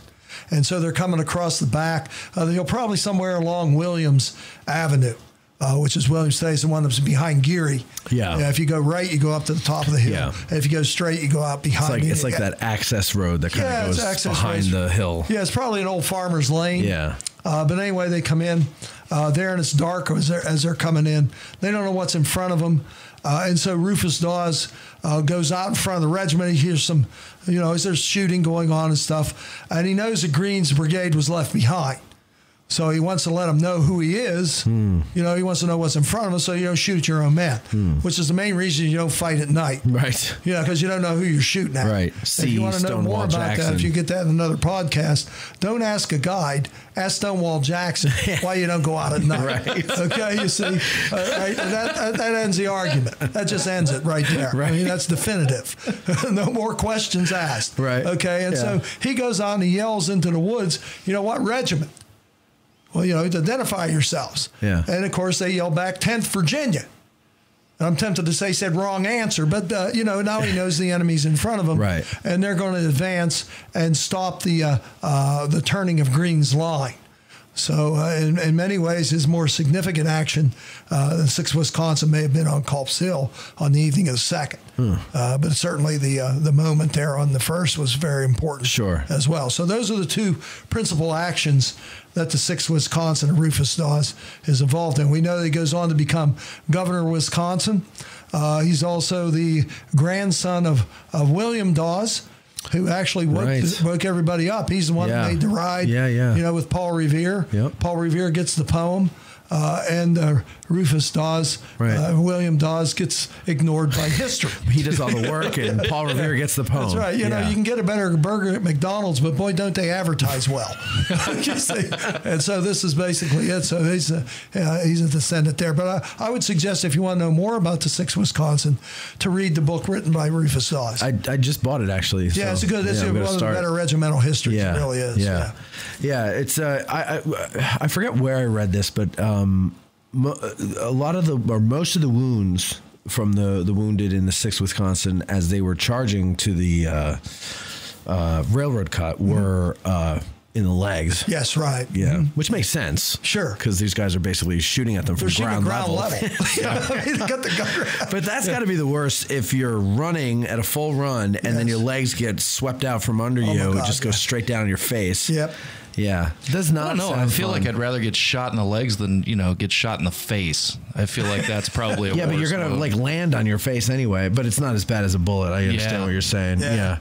And so they're coming across the back. Uh, they'll probably somewhere along Williams Avenue. Uh, which is Williams Station, the one that's behind Geary. Yeah. yeah. If you go right, you go up to the top of the hill. Yeah. And if you go straight, you go out it's behind. like it's like that access road that kind Yeah, of goes behind roads. the hill. Yeah, it's probably an old farmer's lane. Yeah. Uh, but anyway, they come in uh, there, and it's dark as they're, as they're coming in. They don't know what's in front of them. Uh, and so Rufus Dawes uh, goes out in front of the regiment. He hears some, you know, there's shooting going on and stuff. And he knows that Greene's brigade was left behind. So he wants to let them know who he is. Hmm. You know, he wants to know what's in front of him so you don't shoot at your own men, which is the main reason you don't fight at night. Right. Yeah, because you don't know who you're shooting at. Right. See, If you want to know more about that, if you get that in another podcast, don't ask a guide. Ask Stonewall Jackson why you don't go out at night. Right. Okay, you see, uh, right? That, that, that ends the argument. That just ends it right there. I mean, that's definitive. no more questions asked. Right. Okay, and Yeah. so he goes on and he yells into the woods, you know what, regiment? Well, you know, identify yourselves. Yeah. And of course, they yell back, 10th Virginia. I'm tempted to say said wrong answer, but uh, you know now he knows the enemy's in front of him, Right. And they're going to advance and stop the uh, uh, the turning of Greene's line. So, uh, in, in many ways, his more significant action uh, in Six Wisconsin may have been on Culp's Hill on the evening of the second. Hmm. Uh, but certainly the uh, the moment there on the first was very important Sure. as well. So, those are the two principal actions that the Six Wisconsin Rufus Dawes is involved in. We know that he goes on to become governor of Wisconsin. Uh, he's also the grandson of, of William Dawes. Who actually woke, Right. woke everybody up? He's the one Yeah. that made the ride. Yeah, yeah. You know, with Paul Revere. Yep. Paul Revere gets the poem, uh, and uh, Rufus Dawes, Right. uh, William Dawes gets ignored by history. He does all the work, and Paul Revere gets the poem. That's right. You know, you can get a better burger at McDonald's, but boy, don't they advertise well. And so this is basically it. So he's a, uh, he's a descendant there. But I, I would suggest if you want to know more about the Six Wisconsin, to read the book written by Rufus Dawes. I, I just bought it actually. yeah, so, it's a good. It's yeah, one of the better regimental histories. Yeah, It really is. Yeah, yeah. it's uh, I, I I forget where I read this, but um, mo- a lot of the or most of the wounds from the the wounded in the Sixth Wisconsin as they were charging to the uh, uh, railroad cut were uh, in the legs. Yes, right. Yeah, which makes sense. Sure. because these guys are basically shooting at them They're from ground, ground level. They got the gun. But that's got to be the worst if you're running at a full run and then your legs get swept out from under my you. it just goes straight down your face. Yep. Yeah. Does not. No. I feel fun. like I'd rather get shot in the legs than you know get shot in the face. I feel like that's probably a Yeah, but you're gonna move. like land on your face anyway. But it's not as bad as a bullet. I understand Yeah. what you're saying. Yeah. Yeah.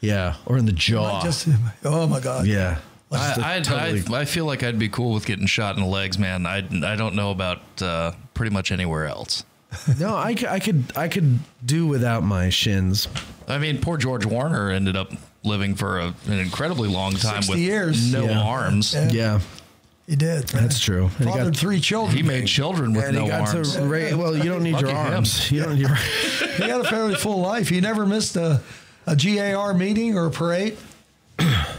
yeah, or in the jaw. Just, oh my God. yeah. I, Just a I, totally- I, I feel like I'd be cool with getting shot in the legs, man. I, I don't know about uh, pretty much anywhere else. no, I, c- I could I could do without my shins. I mean, poor George Warner ended up living for a, an incredibly long time with years. no Yeah. arms. Yeah. Yeah, He did. that's true. And he Fathered got- three children. He made children with and no he got arms. to ra- well, you don't need your arms. You don't. You're, he had a fairly full life. He never missed a, a GAR meeting or a parade.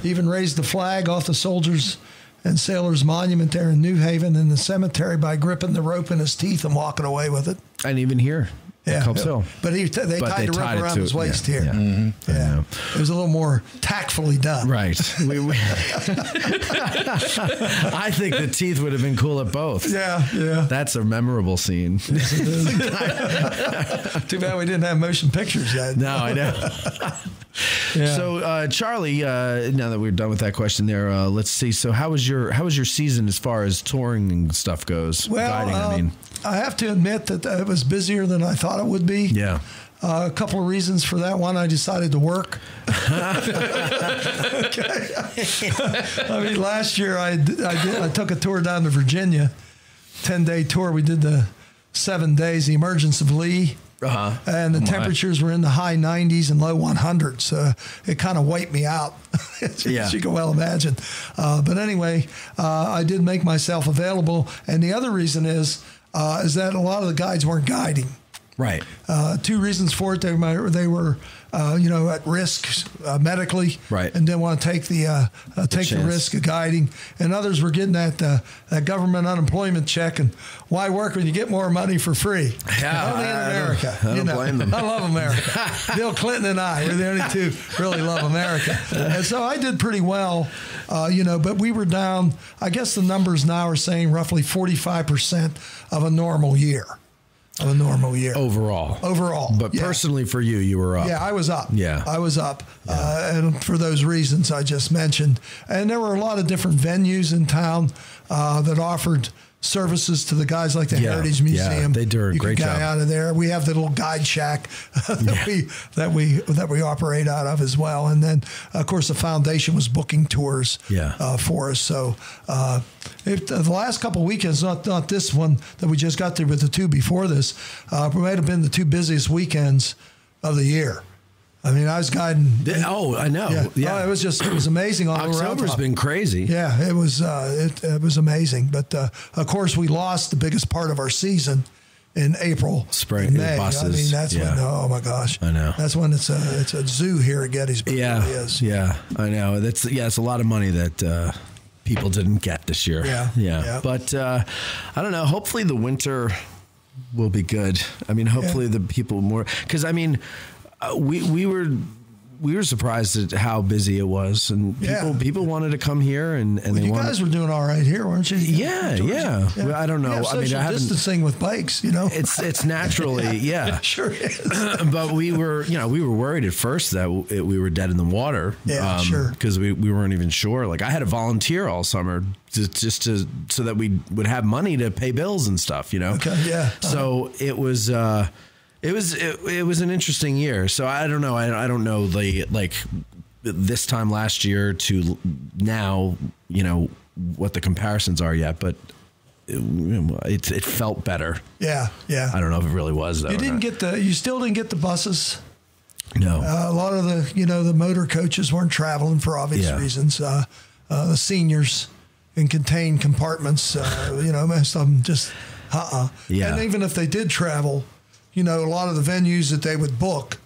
He even raised the flag off the soldiers and sailors monument there in New Haven in the cemetery by gripping the rope in his teeth and walking away with it. and even here, Yeah, Culp's Hill. but he they But tied they the rope tied it around to- his waist yeah, here. yeah. Mm-hmm. Yeah, it was a little more tactfully done. Right. We, we I think the teeth would have been cool at both. Yeah, yeah. That's a memorable scene. Too bad we didn't have motion pictures yet. no, I know. Yeah. So, uh, Charlie, uh, now that we're done with that question, there, uh, let's see. So, how was your how was your season as far as touring and stuff goes? Well, Guiding, I mean, I have to admit that it was busier than I thought it would be. yeah. Uh, a couple of reasons for that. One, I decided to work. I mean, last year I, I did I took a tour down to Virginia, ten day tour. We did the seven days, the emergence of Lee. Uh-huh. And the my. temperatures were in the high 90s and low 100s. So it kind of wiped me out, as Yeah. you can well imagine. Uh, but anyway, uh, I did make myself available. And the other reason is uh, is that a lot of the guides weren't guiding. Right. Uh, two reasons for it. They were, they were uh, you know, at risk uh, medically, Right. and didn't want to take the uh, uh, take the chance. risk of guiding. And others were getting that uh, that government unemployment check. And why work when you get more money for free? Yeah, only in I don't- America. I don't you know. blame them. I love America. Bill Clinton and I we're the only two really love America. And so I did pretty well, uh, you know. But we were down. I guess the numbers now are saying roughly forty five percent of a normal year. Of a normal year Overall. overall. But yeah. personally, for you, you were up. Yeah, I was up. Yeah. I was up. Uh, and for those reasons I just mentioned. And there were a lot of different venues in town uh, that offered services to the guys like the Yeah, Heritage yeah, Museum. they do a you great job. out of there. We have the little guide shack that we that we that we operate out of as well. And then of course the foundation was booking tours Yeah. uh, for us. So uh, if the last couple of weekends, not not this one that we just got through, but the two before this, uh, might have been the two busiest weekends of the year. I mean, I was guiding. Yeah, Oh, I know. Yeah, Yeah. Oh, it was just it was amazing on the October's been crazy. Yeah, it was uh, it, it was amazing. But uh, of course, we lost the biggest part of our season in April, Spring- May. I mean, that's when. Oh my gosh, I know. That's when it's a it's a zoo here at Gettysburg. Yeah, is. yeah, I know. That's yeah, it's a lot of money that uh, people didn't get this year. Yeah, yeah. yeah. But uh, I don't know. Hopefully, the winter will be good. I mean, hopefully, the people more because I mean, uh, we we were we were surprised at how busy it was, and people Yeah. people wanted to come here, and and they you wanted. guys were doing all right here, weren't you? Yeah, yeah. Well, I don't know. I mean, I haven't- distancing with bikes, you know. it's it's naturally yeah. sure is. but we were, you know, we were worried at first that it, we were dead in the water. Yeah, sure. Because we, we weren't even sure. Like I had to volunteer all summer to, just to so that we would have money to pay bills and stuff. You know. Okay, yeah. So it was. uh it was it, it was an interesting year. So I don't know. I, I don't know the like this time last year to now. You know what the comparisons are yet, but it, it felt better. Yeah, yeah. I don't know if it really was though. You didn't get the. You still didn't get the buses. no. Uh, a lot of the, you know, the motor coaches weren't traveling for obvious Yeah. reasons. Uh, uh, the seniors in contained compartments, uh, you know, most of them just, uh, uh Yeah. And even if they did travel, you know, a lot of the venues that they would book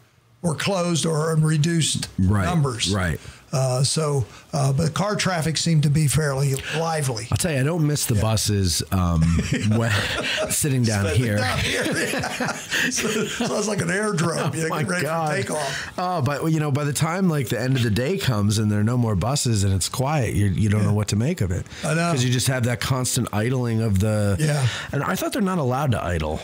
were closed or in reduced Right, numbers. right. Uh, so, uh, but car traffic seemed to be fairly lively. I'll tell you, I don't miss the buses um, when sitting down here. Down here, yeah. so, sounds like an airdrome. you know, Oh My God. for takeoff. Oh, but you know, by the time like the end of the day comes and there are no more buses and it's quiet, you you don't know what to make of it. I know. because you just have that constant idling of the. Yeah. And I thought they're not allowed to idle.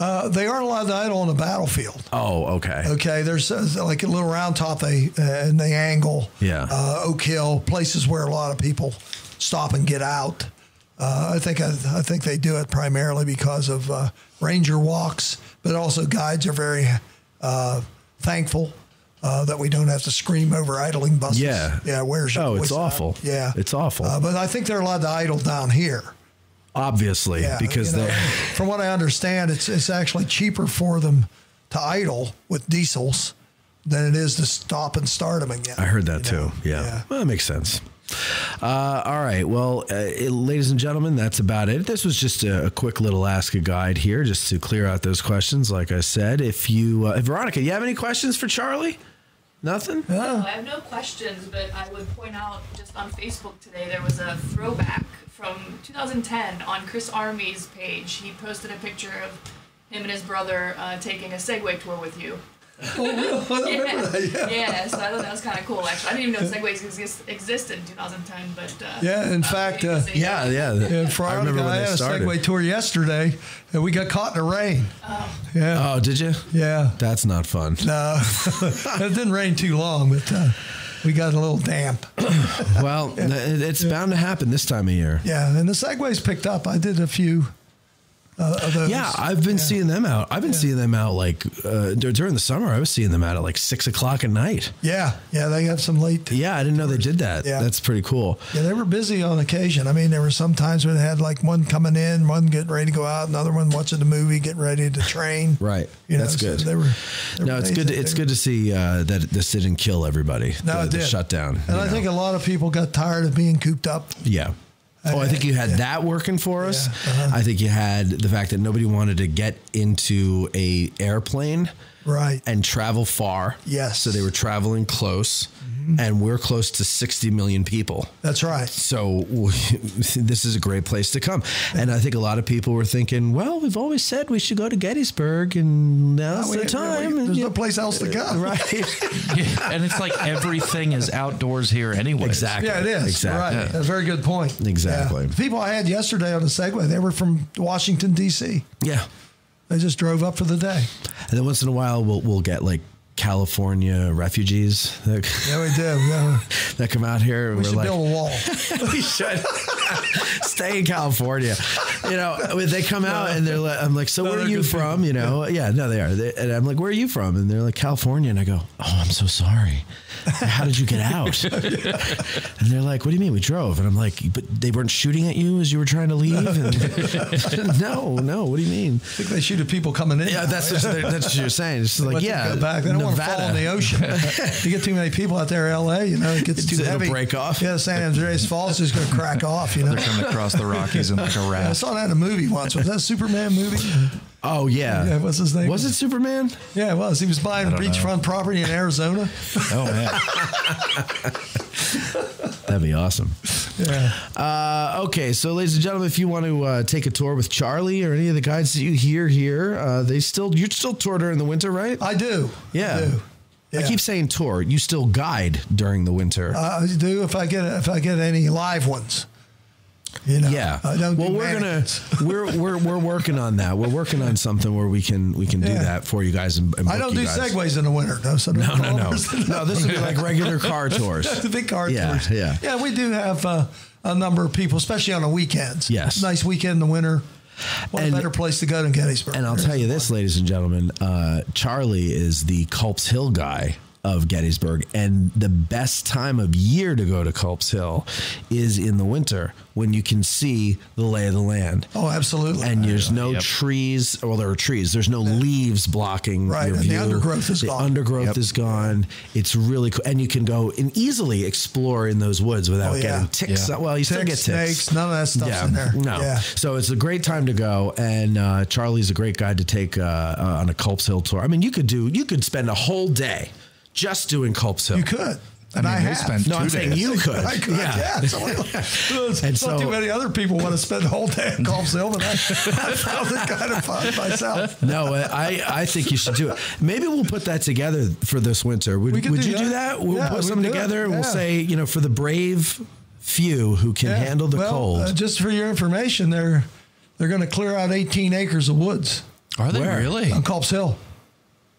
Uh, they aren't allowed to idle on the battlefield. Oh, okay. Okay, there's uh, like a little round top they uh, and they angle. Yeah. Uh, Oak Hill, places where a lot of people stop and get out. Uh, I think I, I think they do it primarily because of uh, ranger walks, but also guides are very uh, thankful uh, that we don't have to scream over idling buses. Yeah. yeah. Where's your Oh, it's out? awful. Yeah, It's awful. Uh, but I think they're allowed to idle down here. Obviously, Yeah, because you know, from what I understand, it's it's actually cheaper for them to idle with diesels than it is to stop and start them again. I heard that you know? too. Yeah. Well, that makes sense. Uh, all right. Well, uh, it- ladies and gentlemen, that's about it. This was just a, a quick little ask a guide here, just to clear out those questions. Like I said, if you, uh, Veronica, you have any questions for Charlie? Nothing. No, I have no questions, but I would point out just on Facebook today there was a throwback from 2010 on Chris Army's page. He posted a picture of him and his brother uh, taking a Segway tour with you. yeah. yeah, so I thought that was kind of cool. Actually, I didn't even know Segways exist, existed in 2010, but uh, Yeah, in uh, fact, uh, can Yeah, that. yeah. And I Friday, remember when I they had a. Segway tour yesterday, and we got caught in the rain. Yeah, Oh, did you? yeah. That's not fun. No, it didn't rain too long, but uh, we got a little damp. Well, it- it's bound to happen this time of year. Yeah, and the Segways picked up. I did a few uh. Yeah, I've been seeing them out. I've been seeing them out like uh, during the summer. I was seeing them out at like six o'clock at night. Yeah, yeah, they have some late. Yeah, I didn't know they did that. Yeah. That's pretty cool. Yeah, they were busy on occasion. I mean, there were some times when they had like one coming in, one getting ready to go out, another one watching the movie, getting ready to train. Right. You know, That's so good. they were. they No, were it's good. that It's good to see uh, that this didn't kill everybody. No, the, it the did. shutdown. And I know. think a lot of people got tired of being cooped up. Yeah. Oh, I think you had that working for us. Yeah, uh-huh. I think you had the fact that nobody wanted to get into a airplane Right. and travel far. Yes. So they were traveling close, Mm-hmm. and we're close to 60 million people. That's right. So this is a great place to come. And I think a lot of people were thinking, well, we've always said we should go to Gettysburg, and now's We- the time. and there's you- no place else to go. Right. Yeah, and it's like everything is outdoors here anyway. exactly. Yeah, it is. Exactly. Right. Yeah. That's a very good point. Exactly. Yeah. People I had yesterday on the Segway, they were from Washington, D.C. Yeah. They just drove up for the day. And then once in a while, we'll, we'll get like California refugees that, Yeah, we did. Yeah. that come out here. And We we're should like, build a wall. we should stay in California. You know, they come out and they're like, I'm like, so where are you from? You know, yeah, no, they are. They, and I'm like, where are you from? And they're like, California. And I go, oh, I'm so sorry. How did you get out? and they're like, what do you mean? We drove. And I'm like, but they weren't shooting at you as you were trying to leave? And no, no. What do you mean? I think they shoot at people coming in. Yeah, that's just, that's what you're saying. It's just like, yeah, go back. They don't want to fall in the ocean. you get too many people out there, in L.A. You know, it gets too It'll heavy. break off. Yeah, San Andreas Falls is going to crack off. You know. They're coming across the Rockies in like a I raft. saw that in a movie once. Was that a Superman movie? Oh yeah. Yeah, what's his name? Was it Superman? Yeah, it was. He was buying don't beachfront property in Arizona. Oh man, That'd be awesome. Yeah. Uh, okay, so ladies and gentlemen, if you want to uh, take a tour with Charlie or any of the guides that you hear here, uh, they still you still tour during the winter, right? I do. Yeah. I do. I keep saying tour. You still guide during the winter. I do if I get if I get any live ones. You know, yeah. I don't. well, we're gonna we're we're we're working on that. We're working on something where we can we can do that for you guys. And, and I don't do guys. segways in the winter. No, so No, no, no, no. This would be like regular car tours. the big car Yeah, tours. yeah. yeah. We do have uh, a number of people, especially on the weekends. Yes. nice weekend in the winter. What And- a better place to go than Gettysburg. And I'll tell you this, ladies and gentlemen, uh, Charlie is the Culps Hill guy of Gettysburg, and the best time of year to go to Culps Hill is in the winter when you can see the lay of the land. Oh, absolutely. And there's no Yep. trees. Well, there are trees. There's no leaves blocking Right, your and the view. undergrowth is the gone. undergrowth Yep. is gone. It's really cool, and you can go and easily explore in those woods without Oh, yeah. getting ticks. Yeah. Well, you still get Ticks, ticks. snakes, none of that stuff's yeah, in there. No. Yeah. So it's a great time to go, and uh, Charlie's a great guy to take uh, uh, on a Culps Hill tour. I mean, you could do, you could spend a whole day just doing Culps Hill. You could. I And mean, I, we have. spent No, I'm two saying you could. I could, yeah. So, there's And not so- too many other people want to spend the whole day at Culp's Hill, but I, I found it kind of fun myself. No, I, I think you should do it. Maybe we'll put that together for this winter. Would, We could would do you do that. that? We'll Yeah, put we something do it. together. We'll say, you know, for the brave few who can Yeah. handle the well, cold. Uh, just for your information, they're they're going to clear out 18 acres of woods Are they Where? really? on Culp's Hill,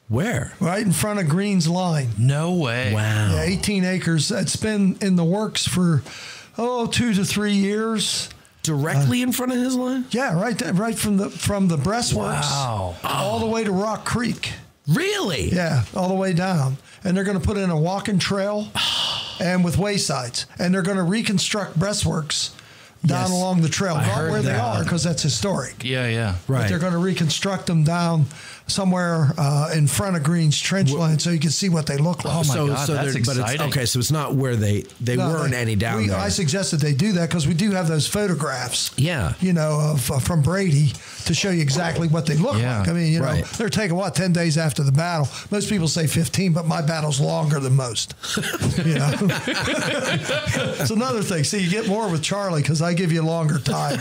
Where? right in front of Greene's Line. No way. Wow. Yeah, 18 acres. That's been in the works for oh two to three years. Directly in front of his line? Yeah, right there, right from the from the breastworks Wow. all the way to Rock Creek. Really? Yeah, all the way down. And they're going to put in a walking trail and with waysides. And they're going to reconstruct breastworks down Yes. along the trail, I not heard where they that. are, because that's historic. Yeah, yeah. But Right. they're going to reconstruct them down somewhere uh, in front of Greene's trench line so you can see what they look like. Oh my so, God, so that's but it's exciting. okay. So it's not where they they No, weren't they- any down we- there. I suggested they do that because we do have those photographs. Yeah. You know, of, uh, from Brady to show you exactly what they look Yeah, like. I mean, you know, right. they're taking what ten days after the battle. Most people say fifteen, but my battle's longer than most. you know, it's another thing. See, you get more with Charlie because I give you a longer time.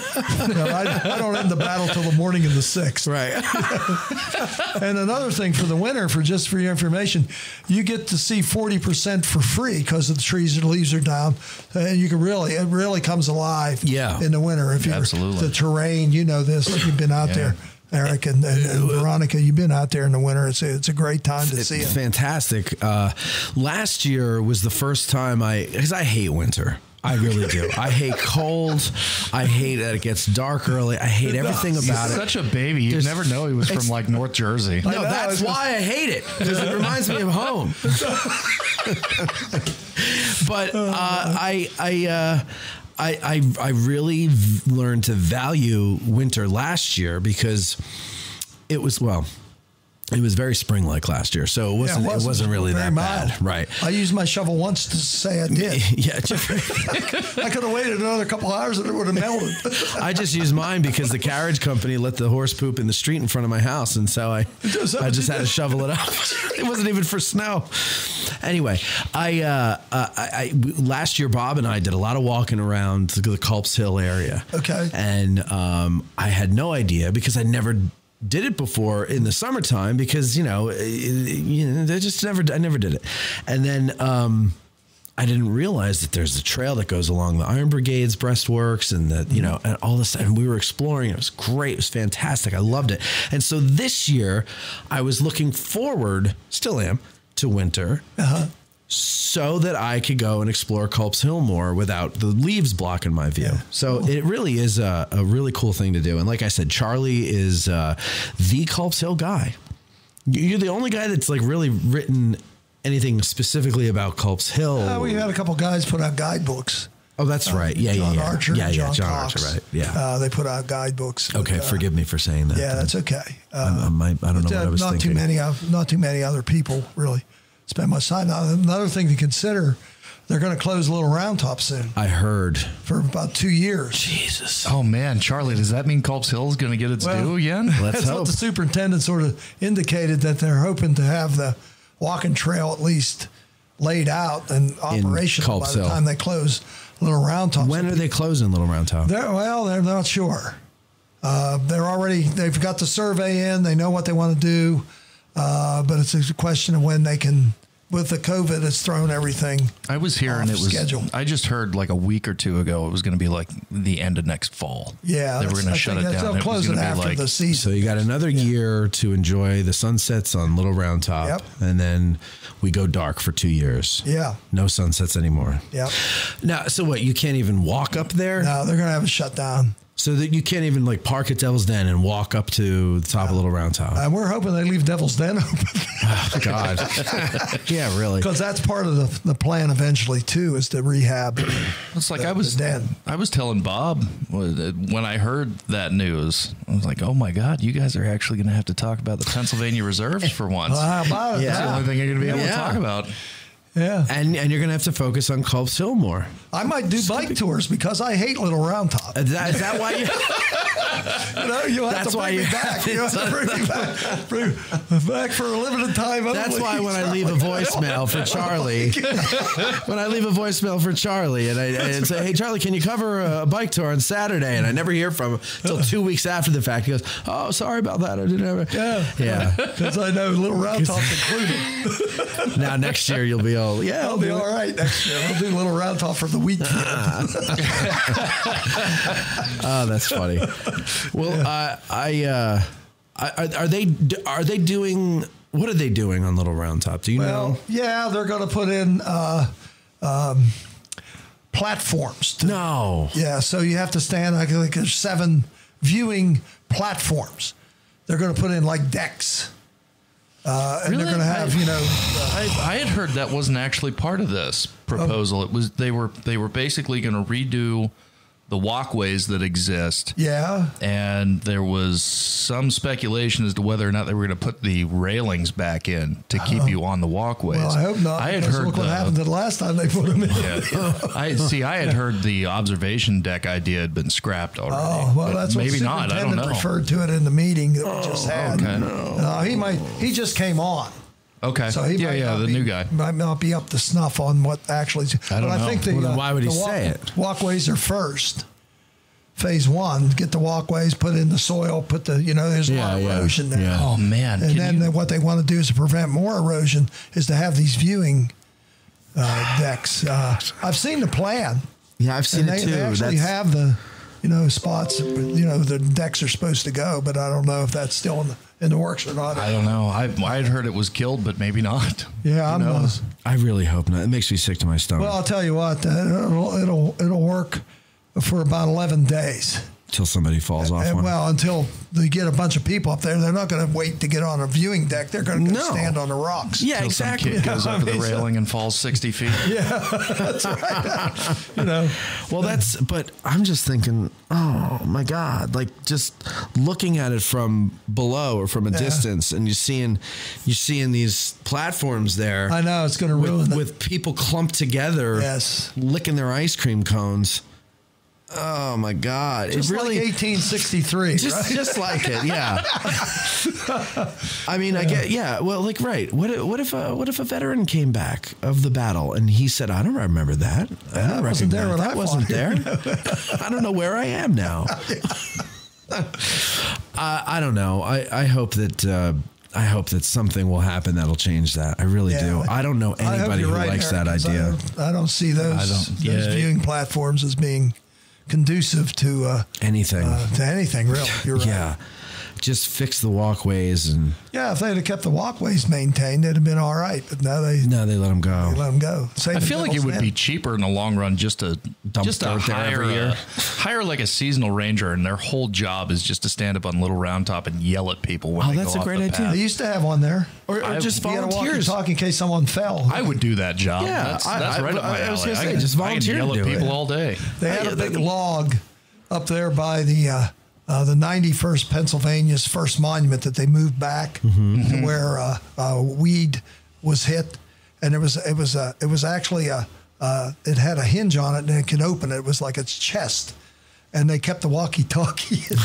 You know, I, I don't end the battle till the morning of the sixth. right. And another thing for the winter, for just for your information, you get to see forty percent for free because the trees and leaves are down, and you can really it really comes alive. Yeah. in the winter if you Absolutely. the terrain. You know this. If you've been out there, Eric and, and, and Veronica. You've been out there in the winter. It's a, it's a great time to see it. It's fantastic. Uh, last year was the first time I, because I hate winter. I really do. I hate cold. I hate that it gets dark early. I hate everything about it. Such a baby. You'd There's- never know he was from like North Jersey. No, know, that's it's just- why I hate it because it reminds me of home. but uh, I, I, uh, I, I, I really v- learned to value winter last year because it was well. It was very spring-like last year, so it wasn't. it, wasn't really that mild. bad, right? I used my shovel once to say I did. yeah, I could have waited another couple hours and it would have melted. I just used mine because the carriage company let the horse poop in the street in front of my house, and so I, I just had to shovel it up. it wasn't even for snow. Anyway, I, uh, uh, I, I last year Bob and I did a lot of walking around the, the Culps Hill area. Okay. and um, I had no idea because I never did it before in the summertime because you know, it- you know, I just never, I never did it, and then. Um, I didn't realize that there's a trail that goes along the Iron Brigade's breastworks and that, you know, and all this. And we were exploring. It was great. It was fantastic. I loved it. And so this year I was looking forward, still am, to winter so that I could go and explore Culp's Hill more without the leaves blocking my view. So it really is a, a really cool thing to do. And like I said, Charlie is uh, the Culp's Hill guy. You're the only guy that's like really written anything specifically about Culp's Hill. Uh, we had a couple guys put out guidebooks. oh, that's right. Yeah, John yeah, yeah. Archer, yeah, yeah. John, John Cox. Archer, right? Yeah. Uh, they put out guidebooks. okay, Uh, forgive me for saying that. Yeah, that's okay. I'm- Uh, I'm- I, I don't know what uh, I was not thinking. too many. Not too many other people really spend much time. Now, another thing to consider: they're going to close Little Round Top soon I heard. for about two years. Jesus. Oh man, Charlie, does that mean Culp's Hill is going to get its Well, due again? Let's That's hope. what the superintendent sort of indicated that they're hoping to have the walking trail at least laid out and operational by the Hill. time they close Little Round Top. When are they closing Little Round Top? They're, well, they're not sure. Uh, they're already they've got the survey in. They know what they want to do, uh, but it's a question of when they can with the COVID, it's thrown everything. I was hearing off it was. schedule. I just heard like a week or two ago it was going to be like the end of next fall. Yeah, they were going to shut it down. They'll It was close it gonna be after like the season. So you got another year to enjoy the sunsets on Little Round Top, Yep. and then we go dark for two years. Yeah. no sunsets anymore. Yep. Now, so what? You can't even walk up there. No, they're going to have a shut down. So that you can't even like park at Devil's Den and walk up to the top of Little Round Top. And we're hoping they leave Devil's Den open oh, God. yeah, really. because that's part of the, the plan eventually too is to rehab. It's like the- I was the den. I was telling Bob uh, when I heard that news. I was like, "Oh my God, you guys are actually going to have to talk about the Pennsylvania reserves for once." Well, how about it? That's the only thing you're going to be able Yeah. to talk about. Yeah. And and you're gonna have to focus on Culp's Hill more. I might do bike tours because I hate Little Round Top. Is that, is that why you? You know, you'll have That's to why bring you me back. You have to bring me back, bring, back for a limited time. Only. That's why when I leave a voicemail for Charlie, oh when I leave a voicemail for Charlie and I and say, "Hey Charlie, can you cover a bike tour on Saturday?" and I never hear from him until two weeks after the fact. He goes, "Oh, sorry about that. I didn't have Yeah. yeah." Because I know Little Round Top's included. Now next year you'll be yeah. I'll be all right next year. I'll do Little Round Top for the weekend. Oh, that's funny. Well, I, I, uh, I, are- are they are they doing what are they doing on Little Round Top? Do you Well, know? yeah, they're going to put in uh, um, platforms. To, No. Yeah, so you have to stand. I think there's seven viewing platforms. They're going to put in like decks, uh, and they're going to have I- you know. I, I had heard that wasn't actually part of this proposal. It was they were they were basically going to redo the walkways that exist. Yeah, And there was some speculation as to whether or not they were going to put the railings back in to keep you on the walkways. well, I hope not. I had heard look what happened the last time they put them in. Yeah. I see. I had heard the observation deck idea had been scrapped already. Oh well, that's what maybe the not. I don't know. referred to it in the meeting that we just had. okay. Uh, he might. He just came on. Okay. So he yeah, might yeah, not the be, new guy. might not be up to snuff on what actually. I don't but I know. think the, Well, then uh, why would he walk- say it? Walkways are first. Phase one, get the walkways, put in the soil, put the you know there's a lot of yeah, erosion there. yeah. Oh man. And can then you- what they want to do is to prevent more erosion is to have these viewing uh, decks. Uh, I've seen the plan. Yeah, I've seen And it they, too. they actually That's- have the, you know, spots. You know, the decks are supposed to go, but I don't know if that's still in the, in the works or not. I don't know. I I had heard it was killed, but maybe not. yeah, Who I'm. Knows? I really hope not. It makes me sick to my stomach. well, I'll tell you what, uh, it'll it'll it'll work for about eleven days. Until somebody falls off And, one. well, until they get a bunch of people up there, they're not going to wait to get on a viewing deck. They're going to No. stand on the rocks. yeah, Till some exactly. kid goes I over the railing and falls sixty feet. Yeah, that's right. you know. Well, that's. But I'm just thinking. Oh my God! Like just looking at it from below or from a distance, and you're seeing, you're seeing these platforms there. I know it's going to ruin with, with people clumped together, Yes. licking their ice cream cones. Oh my God! Just it really like 1863, just right? just like it, yeah. I mean, I get, yeah. Well, like, right. What if, what if a what if a veteran came back of the battle and he said, "I don't remember that. I don't wasn't there that I wasn't there. I don't know where I am now." I, I don't know. I I hope that. Uh, I hope that something will happen that'll change that. I really do. I don't know anybody who right, likes Eric, that 'cause I idea. don't, I don't see those, I don't- those yeah. viewing platforms as being conducive to uh, Anything. uh, to anything really. You're right. yeah. Just fix the walkways and Yeah, if they'd have kept the walkways maintained, it'd have been all right. But now they, no, they let them go. they let them go. Same I feel like it would be cheaper in the long run just to Dump just to dirt there hire every year. a, hire like a seasonal ranger, and their whole job is just to stand up on Little Round Top and yell at people when Oh, they that's go a off great the idea. They used to have one there. Or, or I- just You had to walk and volunteers. talk in case someone fell. I would do that job. Yeah, that's, I- that's I- right up my I was alley. gonna say, can- just volunteer I can to yell do at people it. all day. They had Yeah, a big that- log up there by the uh, uh, the 91st Pennsylvania's first monument that they moved back Mm-hmm. to where uh, uh, Weed was hit, and it was it was uh, it was actually a uh, it had a hinge on it and it could open it. It was like its chest. And they kept the walkie-talkie. you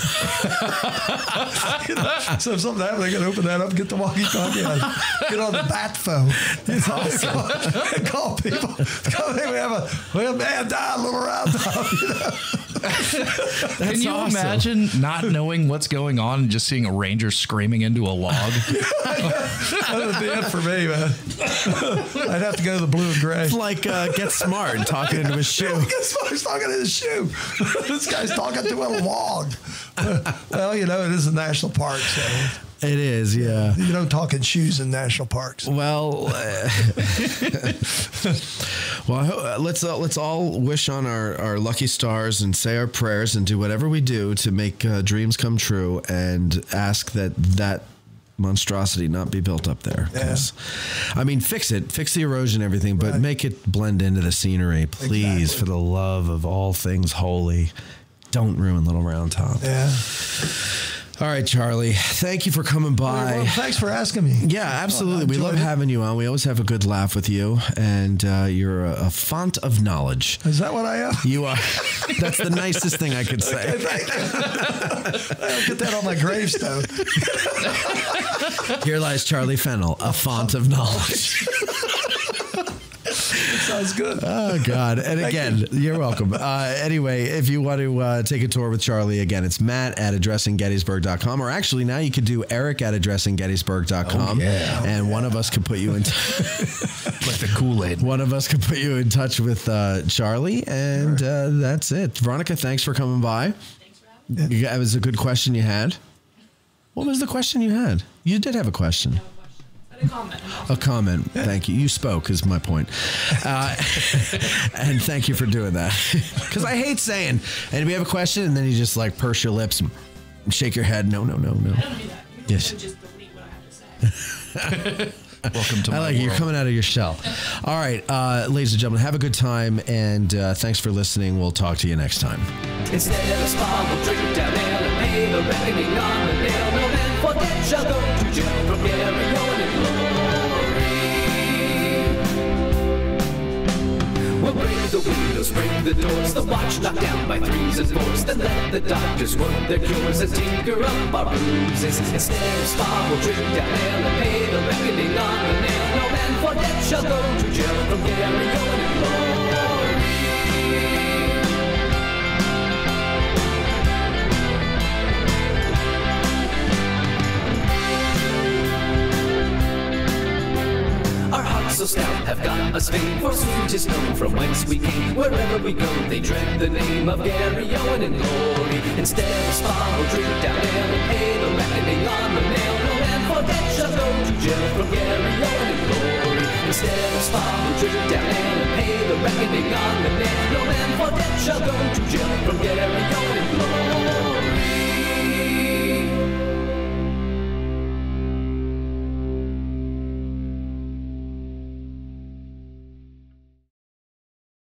know, so if something happened, they could open that up, get the walkie-talkie, and get on the bat phone. It's awesome. call, call people. Call, hey, we have a we have a man died, little round top. You know? Can you awesome. imagine not knowing what's going on and just seeing a ranger screaming into a log? That would be it for me, man. I'd have to go to the blue and gray. It's like uh, get smart and talking into his shoe. Guess what? He's talking in his shoe. this guy's talking to a log. well, you know, it is a national park, so It is, yeah. you don't talk in shoes in national parks. Well, uh, well, let's uh, let's all wish on our, our lucky stars and say our prayers and do whatever we do to make uh, dreams come true and ask that that monstrosity not be built up there. 'Cause, I mean, fix it, fix the erosion, and everything, but Right. make it blend into the scenery, please, Exactly. for the love of all things holy. Don't ruin Little Round Top. Yeah. All right, Charlie. Thank you for coming by. Well, thanks for asking me. Yeah, absolutely. We love it. having you on. We always have a good laugh with you, and uh, you're a, a font of knowledge. Is that what I am? You are. That's the nicest thing I could say. I'll get that on my gravestone. Here lies Charlie Fennell, a font of knowledge. Sounds good. Oh God! And again, you. are welcome. Uh, anyway, if you want to uh, take a tour with Charlie, again, it's Matt at addressinggettysburg.com, or actually now you could do Eric at addressinggettysburg.com, Oh, yeah. and one of us could put you in. like the Kool Aid. One of us could put you in touch with uh, Charlie, and uh, that's it. Veronica, thanks for coming by. Thanks for having me. You- That was a good question you had. What was the question you had? You did have a question. I have a question. And a comment. A comment. Thank you. You spoke, is my point. Uh, and thank you for doing that. Because I hate saying, and we have a question, and then you just like purse your lips and shake your head. No, no, no, no. I don't do that. You Yes. can just delete what I have to say. Welcome to I my like it. You're coming out of your shell. All right, uh, ladies and gentlemen, have a good time, and uh, thanks for listening. We'll talk to you next time. The windows, break the doors, the watch knocked down by threes and fours. Then let the doctors work their cures and tinker up our bruises. Instead of spa, we'll drink down ale and pay the reckoning on the nail. No man forget shall go to jail from Gary Owen and glory. So stout have got us fame, for soon 'tis known from whence we came. Wherever we go, they dread the name of Garryowen in glory. Instead of spa, we'll drink down ale and pay the reckoning on the nail. No man forget shall go to jail from Gary Owen in glory. Instead of spa, we'll drink down ale and pay the reckoning on the nail. No man forget shall go to jail from Gary